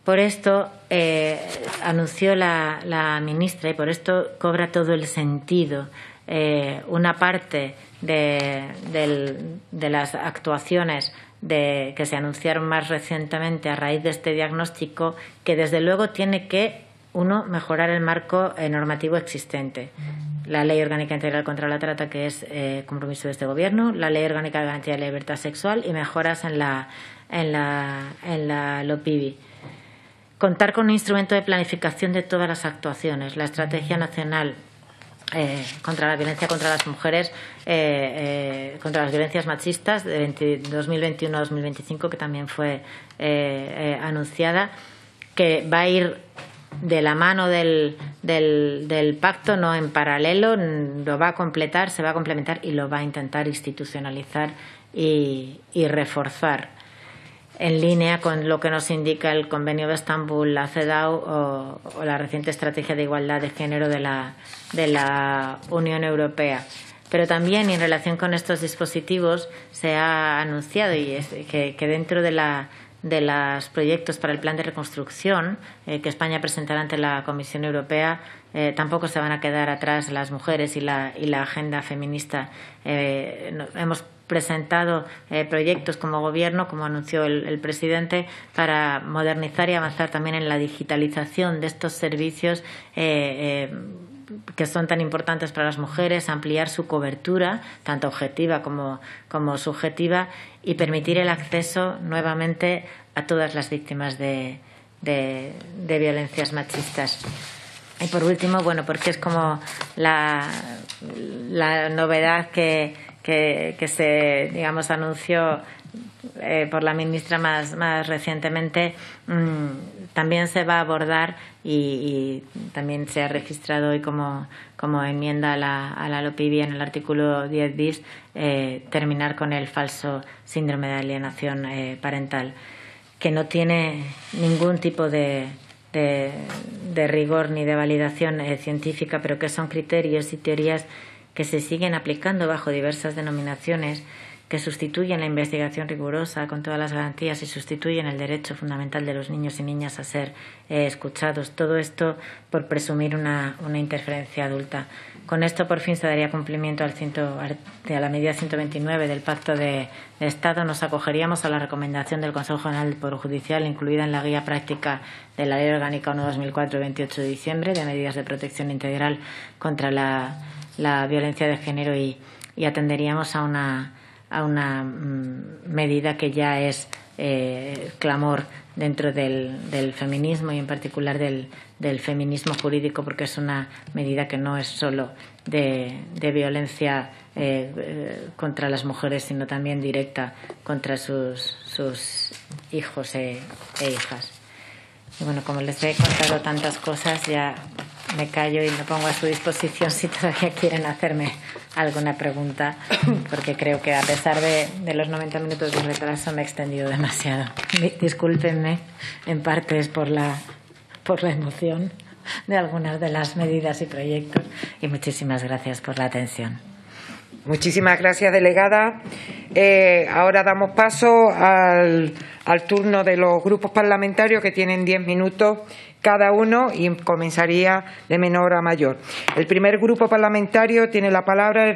Por esto eh, anunció la, ministra y por esto cobra todo el sentido eh, una parte de, de las actuaciones que se anunciaron más recientemente a raíz de este diagnóstico, que desde luego tiene que, uno, mejorar el marco eh, normativo existente. La Ley Orgánica Integral contra la Trata, que es eh, compromiso de este Gobierno, la Ley Orgánica de Garantía de la Libertad Sexual y mejoras en la, en la, en la LOPIBI. Contar con un instrumento de planificación de todas las actuaciones, la Estrategia Nacional eh, contra la violencia contra las mujeres, eh, eh, contra las violencias machistas de 2021-2025, que también fue anunciada, que va a ir de la mano del, del, pacto, no en paralelo, lo va a completar, se va a complementar y lo va a intentar institucionalizar y reforzar en línea con lo que nos indica el Convenio de Estambul, la CEDAW o, la reciente Estrategia de Igualdad de Género de la, de la Unión Europea. Pero también en relación con estos dispositivos se ha anunciado y que, dentro de la de los proyectos para el plan de reconstrucción eh, que España presentará ante la Comisión Europea eh, tampoco se van a quedar atrás las mujeres y la, y la agenda feminista. Eh, hemos presentado eh, proyectos como gobierno, como anunció el, presidente, para modernizar y avanzar también en la digitalización de estos servicios eh, eh, que son tan importantes para las mujeres, ampliar su cobertura, tanto objetiva como, como subjetiva, y permitir el acceso nuevamente a todas las víctimas de, de, de violencias machistas. Y por último, bueno, porque es como la, la novedad que, que, se, digamos, anunció eh, por la ministra más, más recientemente, mm, también se va a abordar y, también se ha registrado hoy como, como enmienda a la, a la LOPIBI en el artículo 10 bis, eh, terminar con el falso síndrome de alienación eh, parental, que no tiene ningún tipo de, de, de rigor ni de validación científica, pero que son criterios y teorías que se siguen aplicando bajo diversas denominaciones que sustituyen la investigación rigurosa con todas las garantías y sustituyen el derecho fundamental de los niños y niñas a ser eh, escuchados. Todo esto por presumir una, una, interferencia adulta. Con esto, por fin, se daría cumplimiento al ciento, a la medida 129 del Pacto de, de, Estado. Nos acogeríamos a la recomendación del Consejo General del Poder Judicial, incluida en la guía práctica de la Ley Orgánica 1-2004, 28 de diciembre, de medidas de protección integral contra la, la violencia de género y, y atenderíamos a una a una mm, medida que ya es eh, clamor dentro del, del, feminismo y en particular del, feminismo jurídico porque es una medida que no es solo de, de violencia eh, eh, contra las mujeres sino también directa contra sus, sus hijos e, e hijas. Y bueno, como les he contado tantas cosas, ya me callo y me pongo a su disposición si todavía quieren hacerme alguna pregunta, porque creo que a pesar de, de los 90 minutos de retraso me he extendido demasiado. Discúlpenme, en parte es por la, por la emoción de algunas de las medidas y proyectos y muchísimas gracias por la atención. Muchísimas gracias, delegada. Eh, ahora damos paso al, al turno de los grupos parlamentarios que tienen diez minutos cada uno y comenzaría de menor a mayor. El primer grupo parlamentario tiene la palabra